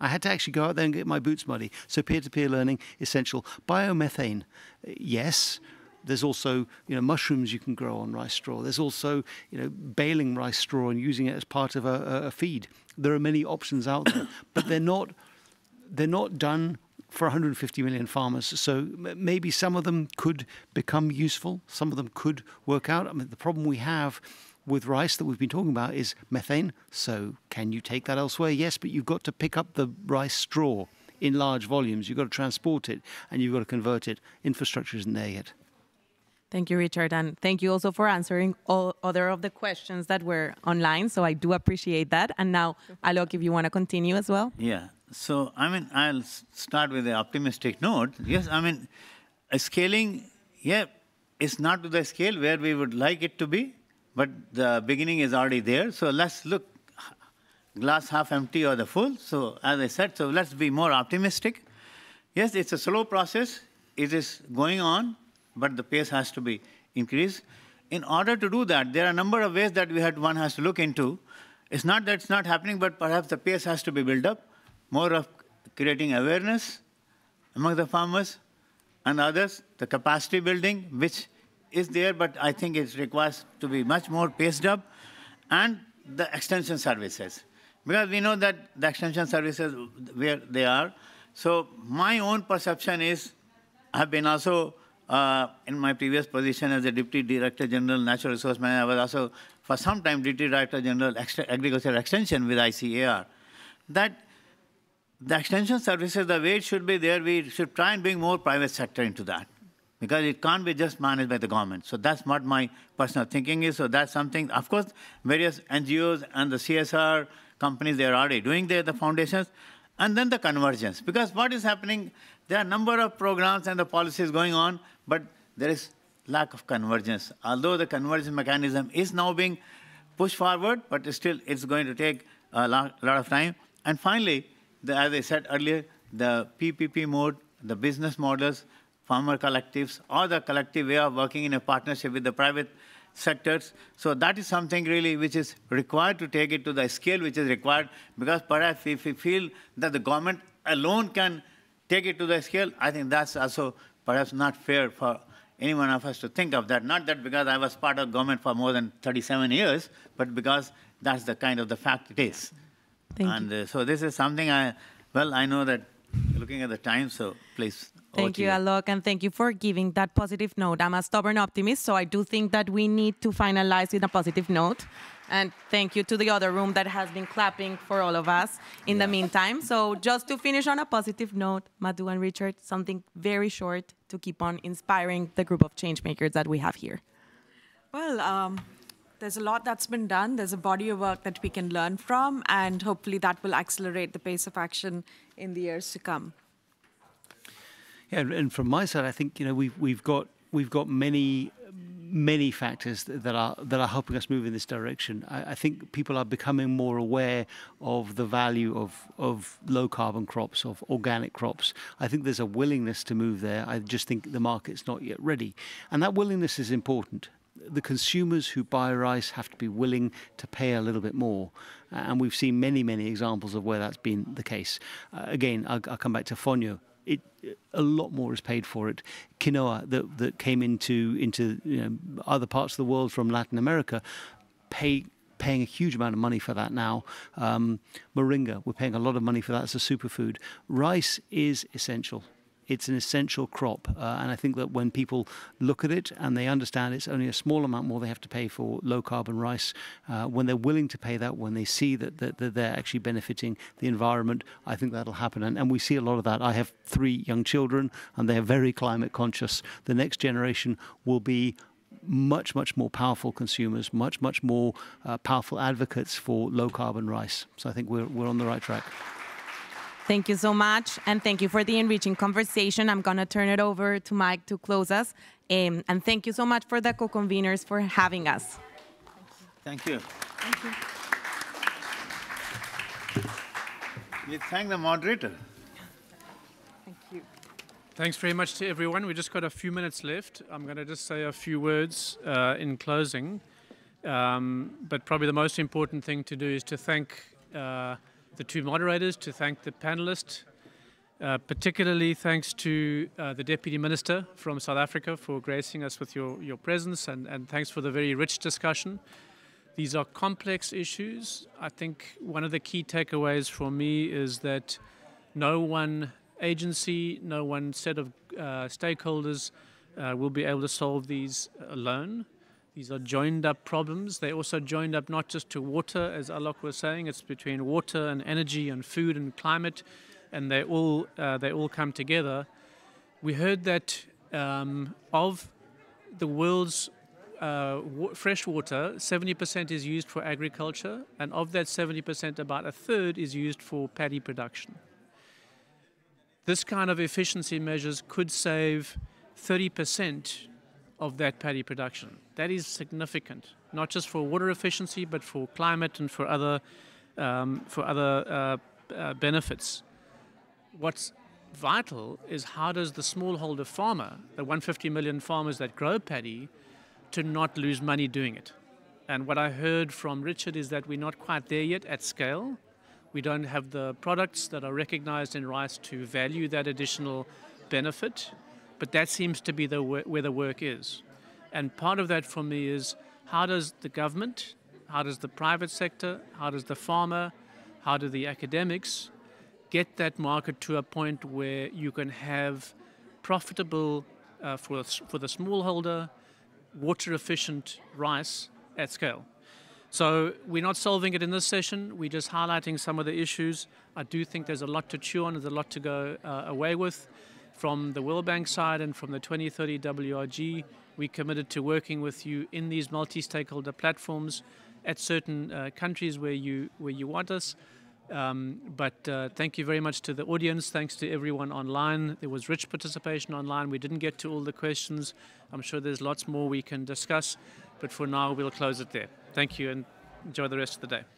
I had to actually go out there and get my boots muddy. So peer to peer learning, essential. Biomethane, yes. There's also you know mushrooms you can grow on rice straw. There's also you know baling rice straw and using it as part of a, a feed. There are many options out there, but they're not they're not done for 150 million farmers. So maybe some of them could become useful. Some of them could work out. I mean, the problem we have with rice that we've been talking about is methane. So can you take that elsewhere? Yes, but you've got to pick up the rice straw in large volumes. You've got to transport it and you've got to convert it. Infrastructure isn't there yet. Thank you, Richard. And thank you also for answering all other of the questions that were online. So I do appreciate that. And now, Alok, if you want to continue as well. Yeah. So, I mean, I'll start with the optimistic note. Yes, I mean, scaling, yeah, it's not to the scale where we would like it to be, but the beginning is already there. So let's look glass half empty or the full. So as I said, so let's be more optimistic. Yes, it's a slow process. It is going on but the pace has to be increased. In order to do that, there are a number of ways that we had, one has to look into. It's not that it's not happening, but perhaps the pace has to be built up. More of creating awareness among the farmers and others, the capacity building, which is there, but I think it requires to be much more paced up, and the extension services. Because we know that the extension services, where they are. So my own perception is, I've been also uh, in my previous position as a Deputy Director General Natural Resource Manager, I was also for some time Deputy Director General Agriculture Extension with ICAR. That the extension services, the way it should be there, we should try and bring more private sector into that. because it can't be just managed by the government. So that's what my personal thinking is. So that's something, of course, various NGOs and the CSR companies, they're already doing there, the foundations. And then the convergence, because what is happening, there are a number of programs and the policies going on, but there is lack of convergence. Although the convergence mechanism is now being pushed forward, but still it's going to take a lot, of time. And finally, the, as I said earlier, the PPP mode, the business models, farmer collectives, or the collective way of working in a partnership with the private sectors. So that is something really which is required to take it to the scale which is required, because perhaps if we feel that the government alone can take it to the scale, I think that's also perhaps not fair for any one of us to think of that. Not that because I was part of government for more than 37 years, but because that's the kind of the fact it is. Thank and uh, so this is something I, well, I know that looking at the time, so please. Thank you, Alok, and thank you for giving that positive note. I'm a stubborn optimist, so I do think that we need to finalize in a positive note. And thank you to the other room that has been clapping for all of us in yeah. the meantime. So just to finish on a positive note, Madhu and Richard, something very short to keep on inspiring the group of changemakers that we have here. Well, um, there's a lot that's been done. There's a body of work that we can learn from, and hopefully that will accelerate the pace of action in the years to come. Yeah, and from my side, I think you know we've we've got we've got many many factors that are that are helping us move in this direction. I, I, think people are becoming more aware of the value of of low carbon crops, of organic crops. I think there's a willingness to move there. I just think the market's not yet ready, and that willingness is important the consumers who buy rice have to be willing to pay a little bit more. And we've seen many, many examples of where that's been the case. Uh, again, I'll, I'll, come back to fonio. It, a lot more is paid for it. Quinoa that, that came into, into you know, other parts of the world from Latin America pay paying a huge amount of money for that now. Um, moringa, we're paying a lot of money for that as a superfood. Rice is essential it's an essential crop. Uh, and I think that when people look at it and they understand it's only a small amount more they have to pay for low carbon rice, uh, when they're willing to pay that, when they see that, that, that, they're actually benefiting the environment, I think that'll happen. And, and we see a lot of that. I have three young children and they're very climate conscious. The next generation will be much, much more powerful consumers, much, much more uh, powerful advocates for low carbon rice. So I think we're, we're on the right track. Thank you so much. And thank you for the enriching conversation. I'm going to turn it over to Mike to close us. Um, and thank you so much for the co conveners for having us. Thank you. Thank you. We thank the moderator. Thank you. Thanks very much to everyone. We just got a few minutes left. I'm going to just say a few words uh, in closing. Um, but probably the most important thing to do is to thank. Uh, the two moderators, to thank the panelists, uh, particularly thanks to uh, the Deputy Minister from South Africa for gracing us with your, your presence, and, and thanks for the very rich discussion. These are complex issues. I think one of the key takeaways for me is that no one agency, no one set of uh, stakeholders uh, will be able to solve these alone. These are joined up problems. They're also joined up not just to water, as Alok was saying, it's between water and energy and food and climate, and they all, uh, they all come together. We heard that um, of the world's uh, fresh water, 70% is used for agriculture, and of that 70%, about a third is used for paddy production. This kind of efficiency measures could save 30% of that paddy production. That is significant, not just for water efficiency, but for climate and for other, um, for other uh, uh, benefits. What's vital is how does the smallholder farmer, the 150 million farmers that grow paddy, to not lose money doing it. And what I heard from Richard is that we're not quite there yet at scale. We don't have the products that are recognized in rice to value that additional benefit. But that seems to be the where the work is. And part of that for me is how does the government, how does the private sector, how does the farmer, how do the academics get that market to a point where you can have profitable uh, for, for the smallholder, water efficient rice at scale. So we're not solving it in this session. We're just highlighting some of the issues. I do think there's a lot to chew on. There's a lot to go uh, away with. From the World Bank side and from the 2030 WRG, we committed to working with you in these multi-stakeholder platforms at certain uh, countries where you where you want us. Um, but uh, thank you very much to the audience. Thanks to everyone online. There was rich participation online. We didn't get to all the questions. I'm sure there's lots more we can discuss. But for now, we'll close it there. Thank you and enjoy the rest of the day.